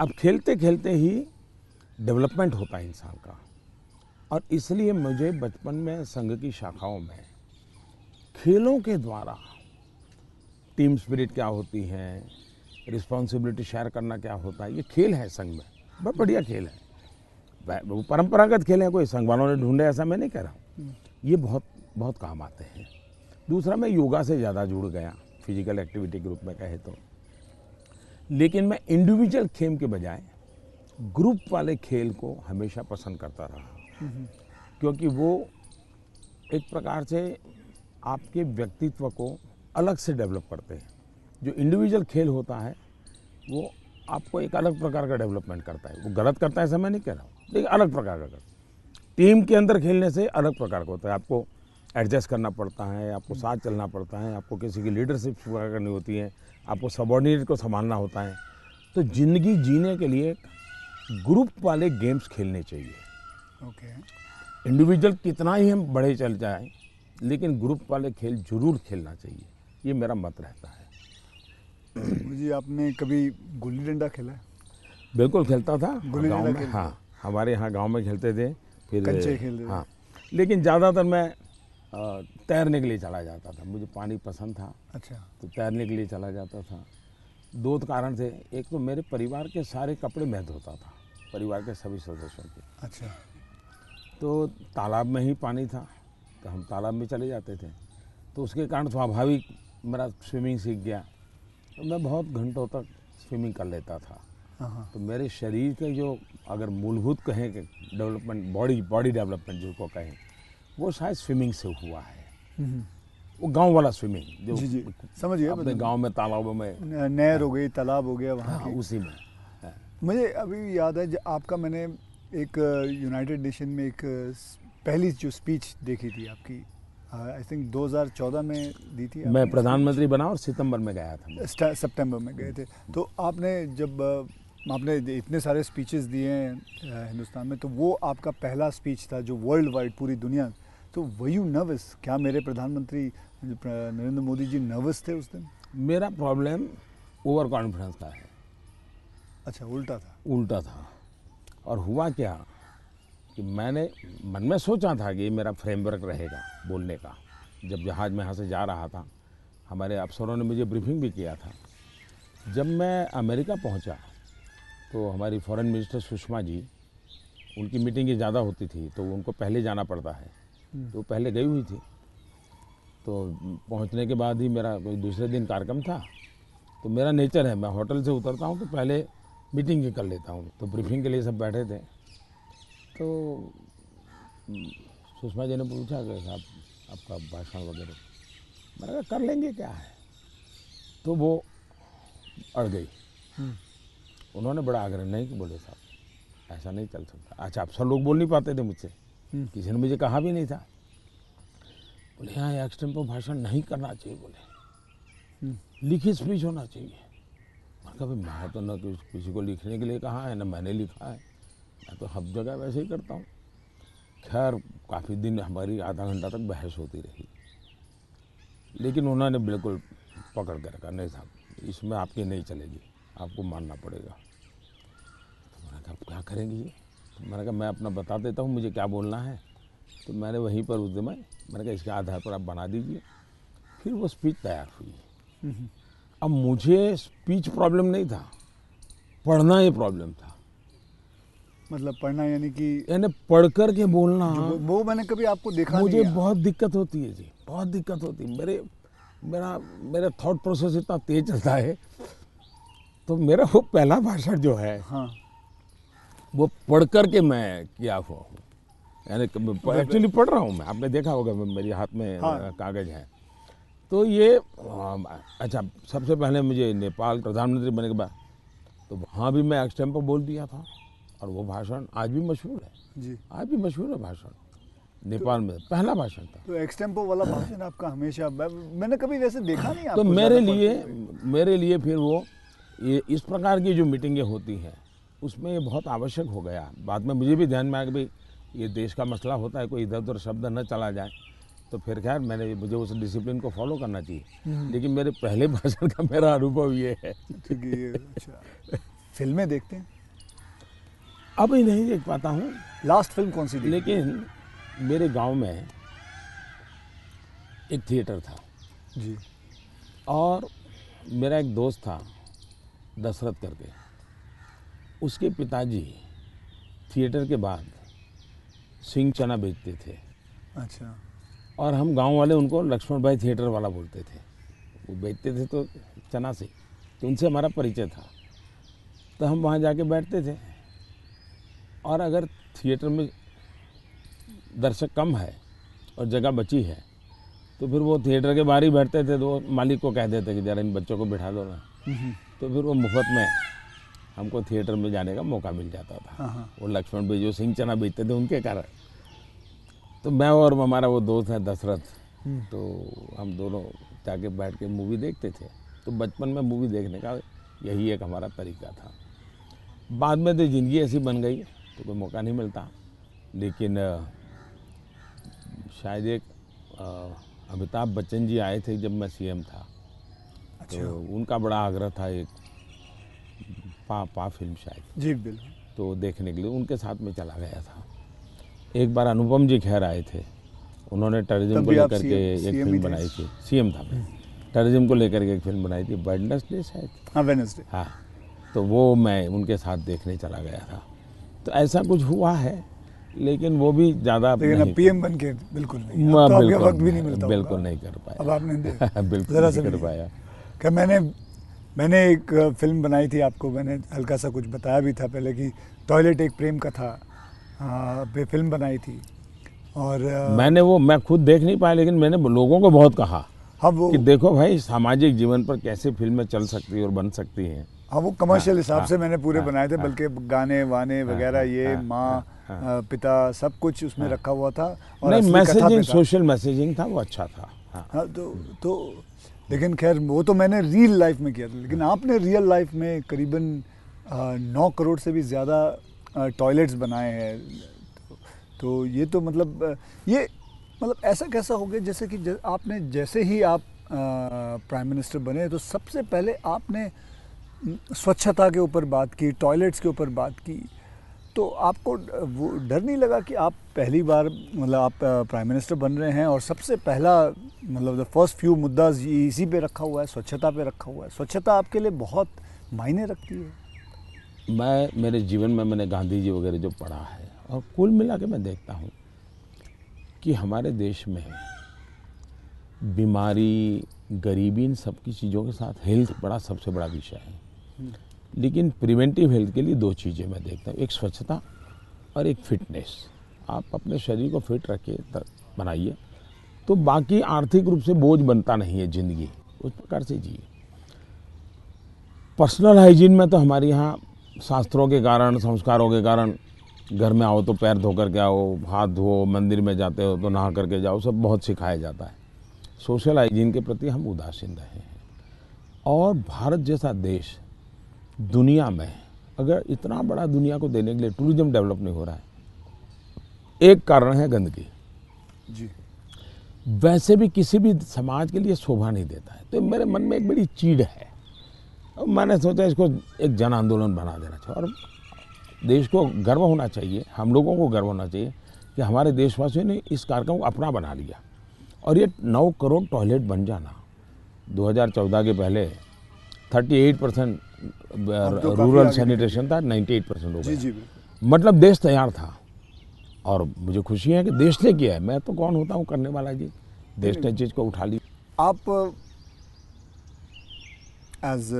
अब खेलते खेलते ही डेवलपमेंट होता है इंसान का। और इसलिए मुझे बचपन में संघ की शाखाओं में खेलों के द्वारा टीम स्पिरिट क्या होती है रिस्पॉन्सिबिलिटी शेयर करना क्या होता है ये खेल है संघ में। बहुत बढ़िया खेल है। वो परंपरागत खेल है कोई संघ वालों ने ढूंढे ऐसा मैं नहीं कह रहा हूँ। ये बहुत बहुत काम आते हैं। दूसरा मैं योगा से ज़्यादा जुड़ गया फ़िज़िकल एक्टिविटी ग्रुप में कहे तो। लेकिन मैं इंडिविजुअल खेम के बजाय ग्रुप वाले खेल को हमेशा पसंद करता रहा। क्योंकि वो एक प्रकार से आपके व्यक्तित्व को अलग से डेवलप करते हैं। जो इंडिविजुअल खेल होता है, वो आपको एक अलग प्रकार का डेवलपमेंट करता है। वो गलत करता है, ऐसा मैं नहीं कह रहा हूँ। लेकिन अलग प्रकार का करता टीम के अंदर खेलने से अलग प्रकार का होता है। आपको एडजस्ट करना पड़ता है, आपको साथ चलना पड़ता है, आपको किसी की लीडरशिप करनी होती है, आपको सबॉर्डिनेट को संभालना होता है। तो ज़िंदगी जीने के लिए ग्रुप वाले गेम्स खेलने चाहिए। ओके इंडिविजुअल कितना ही हम बड़े चल जाए लेकिन ग्रुप वाले खेल ज़रूर खेलना चाहिए। ये मेरा मत रहता है। जी आपने कभी गुल्ली डंडा खेला है? बिल्कुल खेलता था। गुल्ली गाँव डंडा में हाँ हमारे यहाँ गाँव में खेलते थे फिर कंचे खेलते हाँ लेकिन ज़्यादातर मैं तैरने के लिए चला जाता था। मुझे पानी पसंद था अच्छा। तो तैरने के लिए चला जाता था। दो कारण थे। एक तो मेरे परिवार के सारे कपड़े मैं धोता था परिवार के सभी सदस्यों के। अच्छा। तो तालाब में ही पानी था तो हम तालाब में चले जाते थे। तो उसके कारण स्वाभाविक मेरा स्विमिंग सीख गया। तो मैं बहुत घंटों तक स्विमिंग कर लेता था। हाँ हाँ। तो मेरे शरीर के जो अगर मूलभूत कहें कि डेवलपमेंट बॉडी बॉडी डेवलपमेंट जिसको कहें वो शायद स्विमिंग से हुआ है। हम्म, वो गाँव वाला स्विमिंग जो जी जी। समझ गया अपने मतलब गाँव में तालाबों में। नहर हो गई तालाब हो गया वहाँ हाँ, उसी में। मुझे अभी याद है जब आपका मैंने एक यूनाइटेड नेशन में एक पहली जो स्पीच देखी थी आपकी आई थिंक 2014 में दी थी मैं प्रधानमंत्री बना और सितंबर में गया था। सितंबर में गए थे। तो आपने जब आपने इतने सारे स्पीचेस दिए हैं हिंदुस्तान में तो वो आपका पहला स्पीच था जो वर्ल्ड वाइड पूरी दुनिया तो वही यू नर्वस क्या मेरे प्रधानमंत्री नरेंद्र मोदी जी नर्वस थे उस दिन? मेरा प्रॉब्लम ओवर कॉन्फिडेंस का है। अच्छा उल्टा था। उल्टा था। और हुआ क्या कि मैंने मन में सोचा था कि ये मेरा फ्रेमवर्क रहेगा बोलने का। जब जहाज़ में यहाँ से जा रहा था हमारे अफसरों ने मुझे ब्रीफिंग भी किया था। जब मैं अमेरिका पहुँचा तो हमारी फॉरेन मिनिस्टर सुषमा जी उनकी मीटिंगें ज़्यादा होती थी तो उनको पहले जाना पड़ता है। तो पहले गई हुई थी। तो पहुँचने के बाद ही मेरा कोई दूसरे दिन कार्यक्रम था। तो मेरा नेचर है मैं होटल से उतरता हूँ तो पहले मीटिंग ही कर लेता हूँ। तो ब्रीफिंग के लिए सब बैठे थे। तो हम्म, सुषमा जी ने पूछा कि साहब आपका भाषण वगैरह। मैंने कहा कर लेंगे क्या है? तो वो अड़ गई। हम्म, उन्होंने बड़ा आग्रह नहीं कि बोले साहब ऐसा नहीं चल सकता। अच्छा अफसर लोग बोल नहीं पाते थे मुझसे। हम्म, किसी ने मुझे कहा भी नहीं था। बोले यहाँ एक्सटेम्पो भाषण नहीं करना चाहिए बोले। लिखित स्पीच होना चाहिए। कहा मैं तो न किस- किसी को लिखने के लिए कहा है न मैंने लिखा है। मैं तो हर जगह वैसे ही करता हूँ। खैर काफ़ी दिन हमारी आधा घंटा तक बहस होती रही। लेकिन उन्होंने बिल्कुल पकड़ कर रखा नहीं साहब इसमें आपकी नहीं चलेगी आपको मानना पड़ेगा। तो मैंने कहा क्या करेंगे ये? तो मैंने कहा मैं अपना बता देता हूँ मुझे क्या बोलना है। तो मैंने वहीं पर उस समय मैंने कहा इसके आधार पर आप बना दीजिए। फिर वो स्पीच तैयार हुई। हम्म, अब मुझे स्पीच प्रॉब्लम नहीं था पढ़ना ही प्रॉब्लम था। मतलब पढ़ना यानी कि यानी पढ़ कर के बोलना वो, वो मैंने कभी आपको देखा मुझे नहीं बहुत दिक्कत होती है जी बहुत दिक्कत होती है। मेरे मेरा मेरा थॉट प्रोसेस इतना तेज चलता है तो मेरा वो पहला भाषण जो है हाँ। वो पढ़ कर के मैं किया हुआ हूँ। यानी एक्चुअली पढ़ रहा हूँ मैं आपने देखा होगा मेरे हाथ में हाँ। कागज़ है। तो ये अच्छा सबसे पहले मुझे नेपाल प्रधानमंत्री बने के बाद तो वहाँ भी मैं एक्सटेम्पो बोल दिया था और वो भाषण आज भी मशहूर है। जी। आज भी मशहूर है भाषण नेपाल में पहला भाषण था। तो एक्सटेम्पो वाला भाषण आपका हमेशा मैंने कभी वैसे देखा नहीं तो मेरे लिए मेरे लिए फिर वो ये इस प्रकार की जो मीटिंगें होती हैं उसमें ये बहुत आवश्यक हो गया। बाद में मुझे भी ध्यान में आया कि भाई ये देश का मसला होता है कोई इधर उधर शब्द न चला जाए। तो फिर खैर मैंने मुझे उस डिसिप्लिन को फॉलो करना चाहिए। लेकिन मेरे पहले भाषण का मेरा अनुभव ये है। ठीक है अच्छा। फ़िल्में देखते हैं? अभी नहीं देख पाता हूँ। लास्ट फ़िल्म कौन सी लेकिन मेरे गाँव में एक थिएटर था। जी। और मेरा एक दोस्त था दशरथ करके। उसके पिताजी थिएटर के बाद सिंह चना बेचते थे। अच्छा। और हम गाँव वाले उनको लक्ष्मण भाई थिएटर वाला बोलते थे। वो बेचते थे तो चना से तो उनसे हमारा परिचय था। तो हम वहाँ जाके बैठते थे। और अगर थिएटर में दर्शक कम है और जगह बची है तो फिर वो थिएटर के बाहर ही बैठते थे। तो वो मालिक को कह देते कि ज़रा इन बच्चों को बिठा दो ना। तो फिर वो मुफ़्त में हमको थिएटर में जाने का मौका मिल जाता था। हाँ हाँ। वो लक्ष्मण भाई जो सिंह चना बेचते थे उनके कारण। तो मैं और हमारा वो दोस्त है दशरथ हम्म, तो हम दोनों जाके बैठ के मूवी देखते थे। तो बचपन में मूवी देखने का यही एक हमारा तरीका था। बाद में तो ज़िंदगी ऐसी बन गई तो कोई मौका नहीं मिलता। लेकिन शायद एक अमिताभ बच्चन जी आए थे जब मैं सीएम था। अच्छा। तो उनका बड़ा आग्रह था एक पा पा फ़िल्म शायद। जी बिल्कुल। तो देखने के लिए उनके साथ में चला गया था। एक बार अनुपम जी खैर आए थे। उन्होंने टूरिज़्म को लेकर के एक फ़िल्म बनाई थी। सीएम था। मैं टूरिज़्म को लेकर के एक फ़िल्म बनाई थी वेडनेसडे शायद। हाँ वेनसडे हाँ। तो वो मैं उनके साथ देखने चला गया था। तो ऐसा कुछ हुआ है लेकिन वो भी ज़्यादा लेकिन पीएम बन के बिल्कुल नहीं। अब तो बिल्कुल वक्त भी नहीं मिलता बिल्कुल नहीं कर पाया। अब आपने बिल्कुल जरा नहीं कर पाया। क्या मैंने मैंने एक फ़िल्म बनाई थी आपको मैंने हल्का सा कुछ बताया भी था पहले कि टॉयलेट एक प्रेम का अ, पे फ़िल्म बनाई थी। और मैंने वो मैं खुद देख नहीं पाया लेकिन मैंने लोगों को बहुत कहा हाँ वो कि देखो भाई सामाजिक जीवन पर कैसे फ़िल्में चल सकती है और बन सकती हैं। हाँ वो कमर्शियल हाँ, हिसाब से हाँ, मैंने पूरे हाँ, बनाए थे हाँ। बल्कि गाने वाने वगैरह ये माँ पिता सब कुछ उसमें रखा हुआ था और नहीं मैसेजिंग सोशल मैसेजिंग था। वो अच्छा था हाँ। हाँ तो तो लेकिन खैर वो तो मैंने रियल लाइफ में किया था लेकिन आपने रियल लाइफ में करीबन नौ करोड़ से भी ज़्यादा टॉयलेट्स बनाए हैं। तो, तो ये तो मतलब ये मतलब ऐसा कैसा हो गया? जैसे कि ज, आपने जैसे ही आप प्राइम मिनिस्टर बने तो सबसे पहले आपने स्वच्छता के ऊपर बात की टॉयलेट्स के ऊपर बात की। तो आपको वो डर नहीं लगा कि आप पहली बार मतलब आप प्राइम मिनिस्टर बन रहे हैं? और सबसे पहला मतलब द फ़र्स्ट फ्यू मुद्दा इसी पे रखा हुआ है स्वच्छता पे रखा हुआ है। स्वच्छता आपके लिए बहुत मायने रखती है। मैं, मेरे जीवन में मैंने गांधी जी वगैरह जो पढ़ा है, और कुल मिला के मैं देखता हूँ कि हमारे देश में बीमारी, गरीबी, इन सब की चीज़ों के साथ हेल्थ बड़ा, सबसे बड़ा विषय है। लेकिन प्रिवेंटिव हेल्थ के लिए दो चीज़ें मैं देखता हूँ, एक स्वच्छता और एक फिटनेस। आप अपने शरीर को फिट रखिए बनाइए। तो बाकी आर्थिक रूप से बोझ बनता नहीं है ज़िंदगी। उस प्रकार से जिए। पर्सनल हाइजीन में तो हमारे यहाँ शास्त्रों के कारण संस्कारों के कारण घर में आओ तो पैर धो करके आओ हाथ धो मंदिर में जाते हो तो नहा करके जाओ सब बहुत सिखाया जाता है। सोशल हाइजीन के प्रति हम उदासीन रहे हैं। और भारत जैसा देश दुनिया में अगर इतना बड़ा दुनिया को देने के लिए टूरिज़्म डेवलप नहीं हो रहा है एक कारण है गंदगी। जी। वैसे भी किसी भी समाज के लिए शोभा नहीं देता है। तो मेरे मन में एक बड़ी चीड़ है। और मैंने सोचा इसको एक जन आंदोलन बना देना चाहिए। और देश को गर्व होना चाहिए हम लोगों को गर्व होना चाहिए कि हमारे देशवासियों ने इस कार्यक्रम को अपना बना लिया। और ये नौ करोड़ टॉयलेट बन जाना 2014 के पहले 38 परसेंट तो रूरल सैनिटेशन था 98 परसेंट हो गया। मतलब देश तैयार था। और मुझे खुशी है कि देश ने किया है। मैं तो कौन होता हूँ करने वाला जी। देश ने चीज़ को उठा ली आप एज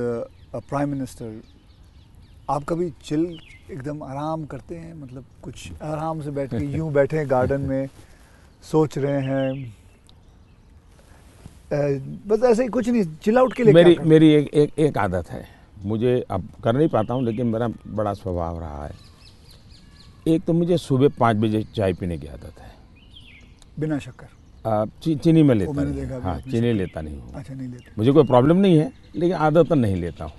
अ प्राइम मिनिस्टर आप कभी चिल एकदम आराम करते हैं? मतलब कुछ आराम से बैठ के यूँ बैठे हैं गार्डन में सोच रहे हैं। बस ऐसे ही कुछ नहीं चिल आउट के लिए मेरी मेरी एक, एक एक आदत है। मुझे अब कर नहीं पाता हूँ लेकिन मेरा बड़ा स्वभाव रहा है। एक तो मुझे सुबह पाँच बजे चाय पीने की आदत है। बिना शक्कर। ची, चीनी में लेता नहीं हूँ। चीनी लेता नहीं हूँ। अच्छा नहीं लेते। मुझे कोई प्रॉब्लम नहीं है लेकिन आदत नहीं लेता हूँ।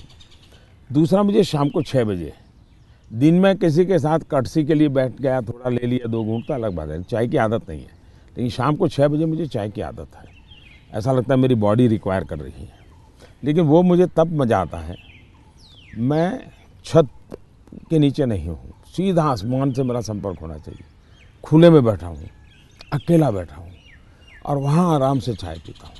दूसरा मुझे शाम को छः बजे दिन में किसी के साथ कटसी के लिए बैठ गया थोड़ा ले लिया दो घूंट तो अलग बात है। चाय की आदत नहीं है। लेकिन शाम को छः बजे मुझे चाय की आदत है। ऐसा लगता है मेरी बॉडी रिक्वायर कर रही है। लेकिन वो मुझे तब मज़ा आता है मैं छत के नीचे नहीं हूँ। सीधा आसमान से मेरा संपर्क होना चाहिए। खुले में बैठा हूँ अकेला बैठा हूँ। और वहाँ आराम से चाय पीता हूँ।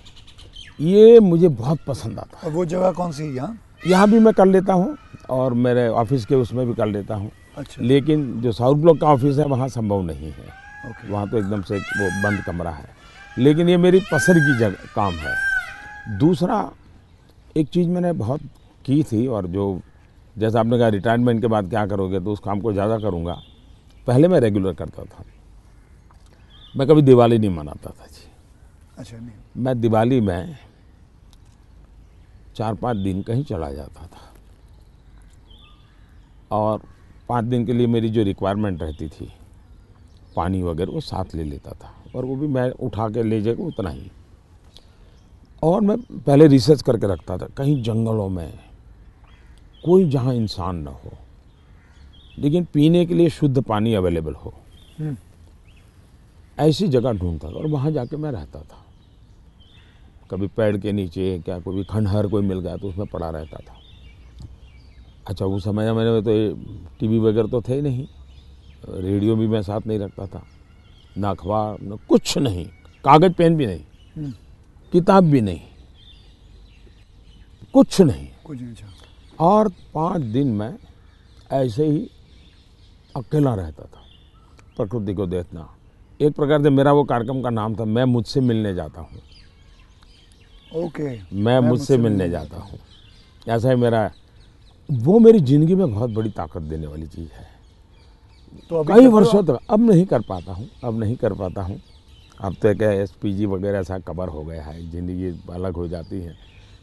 ये मुझे बहुत पसंद आता है। और वो जगह कौन सी है यहाँ? यहाँ भी मैं कर लेता हूँ और मेरे ऑफ़िस के उसमें भी कर लेता हूँ। अच्छा। लेकिन जो साउथ ब्लॉक का ऑफ़िस है वहाँ संभव नहीं है। वहाँ तो एकदम से वो बंद कमरा है। लेकिन ये मेरी पसंद की जगह काम है। दूसरा एक चीज़ मैंने बहुत की थी और जो जैसा आपने कहा रिटायरमेंट के बाद क्या करोगे तो उस काम को ज़्यादा करूँगा। पहले मैं रेगुलर करता था। मैं कभी दिवाली नहीं मनाता था। अच्छा नहीं। मैं दिवाली में चार पाँच दिन कहीं चला जाता था। और पाँच दिन के लिए मेरी जो रिक्वायरमेंट रहती थी पानी वगैरह वो साथ ले लेता था। और वो भी मैं उठा के ले जाएगा उतना ही। और मैं पहले रिसर्च करके रखता था कहीं जंगलों में कोई जहाँ इंसान न हो लेकिन पीने के लिए शुद्ध पानी अवेलेबल हो। हम्म, ऐसी जगह ढूंढता था और वहाँ जाके मैं रहता था। कभी पेड़ के नीचे क्या कोई भी खंडहर कोई मिल गया तो उसमें पड़ा रहता था। अच्छा उस समय मेरे तो टीवी वगैरह तो थे ही नहीं रेडियो भी मैं साथ नहीं रखता था ना अखबार न कुछ नहीं कागज़ पेन भी नहीं हम्म, किताब भी नहीं कुछ नहीं। कुछ नहीं अच्छा। और पाँच दिन मैं ऐसे ही अकेला रहता था प्रकृति को देखना। एक प्रकार से मेरा वो कार्यक्रम का नाम था मैं मुझसे मिलने जाता हूँ। ओके मैं मुझसे मिलने जाता हूँ। ऐसा ही मेरा वो मेरी ज़िंदगी में बहुत बड़ी ताकत देने वाली चीज़ है। तो अभी कई वर्षों तक अब नहीं कर पाता हूँ अब नहीं कर पाता हूँ। अब तो क्या एस पी जी वगैरह ऐसा कवर हो गया है ज़िंदगी अलग हो जाती है।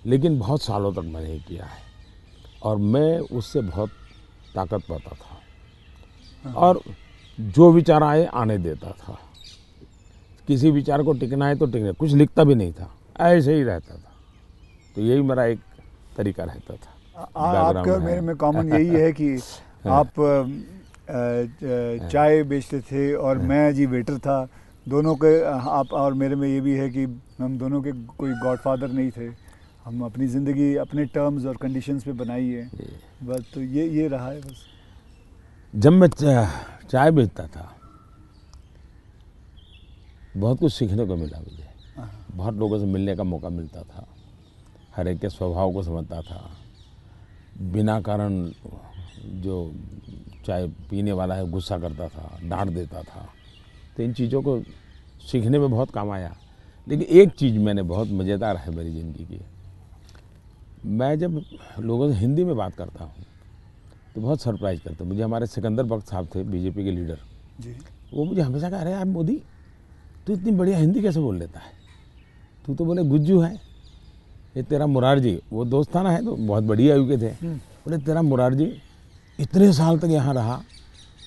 लेकिन बहुत सालों तक मैंने किया है। और मैं उससे बहुत ताकत पाता था। और जो विचार आए आने देता था। किसी विचार को टिकना है तो टिकना कुछ लिखता भी नहीं था। ऐसे ही रहता था। तो यही मेरा एक तरीका रहता था। आ- आपका और मेरे में कॉमन यही है कि आप अ, अ, चाय बेचते थे और मैं जी वेटर था। दोनों के आप और मेरे में ये भी है कि हम दोनों के कोई गॉडफादर नहीं थे। हम अपनी ज़िंदगी अपने टर्म्स और कंडीशंस पे बनाई है। बस तो ये ये रहा है बस। जब मैं चाय बेचता था बहुत कुछ सीखने को मिला मुझे। हाँ, बहुत लोगों से मिलने का मौका मिलता था। हर एक के स्वभाव को समझता था। बिना कारण जो चाय पीने वाला है गुस्सा करता था डांट देता था। तो इन चीज़ों को सीखने में बहुत काम आया। लेकिन एक चीज़ मैंने बहुत मज़ेदार है मेरी ज़िंदगी की। मैं जब लोगों से हिंदी में बात करता हूँ तो बहुत सरप्राइज़ करते मुझे हमारे सिकंदर बख्त साहब थे बीजेपी के लीडर। जी। वो मुझे हमेशा कह रहे यार मोदी तू इतनी बढ़िया हिंदी कैसे बोल लेता है? तू तो बोले गुज्जू है। ये तेरा मुरारजी वो दोस्त था ना है तो बहुत बढ़िया आयु के थे। हम्म। बोले तेरा मुरारजी इतने साल तक यहाँ रहा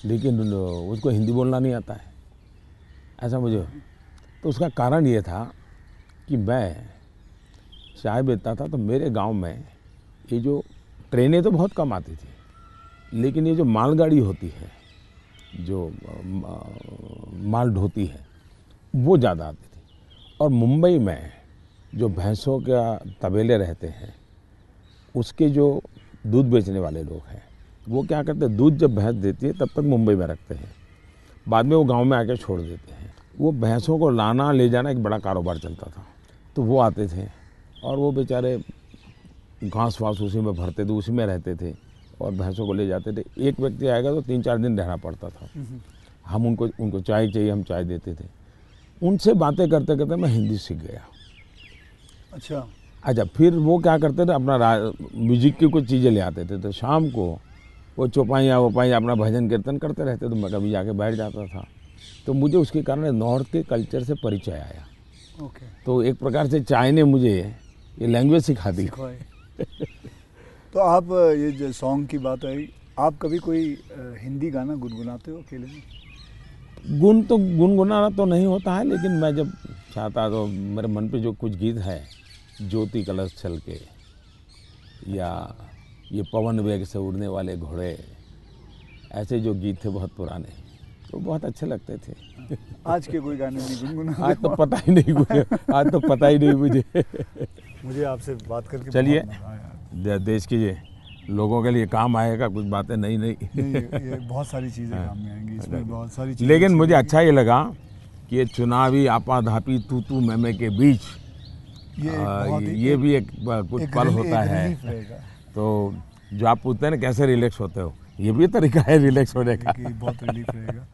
लेकिन उसको हिंदी बोलना नहीं आता है। ऐसा मुझे तो उसका कारण ये था कि मैं चाय बेचता था तो मेरे गाँव में ये जो ट्रेनें तो बहुत कम आती थी लेकिन ये जो मालगाड़ी होती है जो माल ढोती है वो ज़्यादा आती थी। और मुंबई में जो भैंसों का तबेले रहते हैं उसके जो दूध बेचने वाले लोग हैं वो क्या करते हैं दूध जब भैंस देती है तब तक मुंबई में रखते हैं। बाद में वो गाँव में आके छोड़ देते हैं। वो भैंसों को लाना ले जाना एक बड़ा कारोबार चलता था। तो वो आते थे और वो बेचारे घास वास उसी में भरते थे उसी में रहते थे और भैंसों को ले जाते थे। एक व्यक्ति आएगा तो तीन चार दिन रहना पड़ता था। हम उनको उनको चाय चाहिए हम चाय देते थे। उनसे बातें करते करते मैं हिंदी सीख गया। अच्छा। अच्छा फिर वो क्या करते थे अपना म्यूज़िक की कुछ चीज़ें ले आते थे तो शाम को वो चौपाइयाँ वोपाइयाँ अपना भजन कीर्तन करते रहते तो मैं कभी जाके बैठ जाता था। तो मुझे उसके कारण नॉर्थ के कल्चर से परिचय आया। ओके तो एक प्रकार से चाय ने मुझे ये लैंग्वेज सिखा दी। तो आप ये जो सॉन्ग की बात आई आप कभी कोई हिंदी गाना गुनगुनाते हो अकेले में? गुण तो गुनगुनाना तो नहीं होता है लेकिन मैं जब चाहता तो मेरे मन पे जो कुछ गीत है ज्योति कलश छल के या ये पवन वेग से उड़ने वाले घोड़े ऐसे जो गीत थे बहुत पुराने तो बहुत अच्छे लगते थे। आज के कोई गाने नहीं गुनगुना आज तो पता ही नहीं मुझे आज तो पता ही नहीं मुझे। मुझे आपसे बात करके चलिए। देश की ये लोगों के लिए काम आएगा कुछ बातें नहीं नहीं नहीं ये ये बहुत सारी चीज़ें काम में आएँगी इसमें बहुत सारी चीज़ें लेकिन मुझे अच्छा ये लगा कि ये चुनावी आपाधापी तू तू मैमे के बीच ये आ, ही- ये भी एक कुछ एक पल होता है। तो जो आप पूछते हैं ना कैसे रिलैक्स होते हो ये भी तरीका है रिलैक्स होने का। बहुत रिलीफ रहेगा।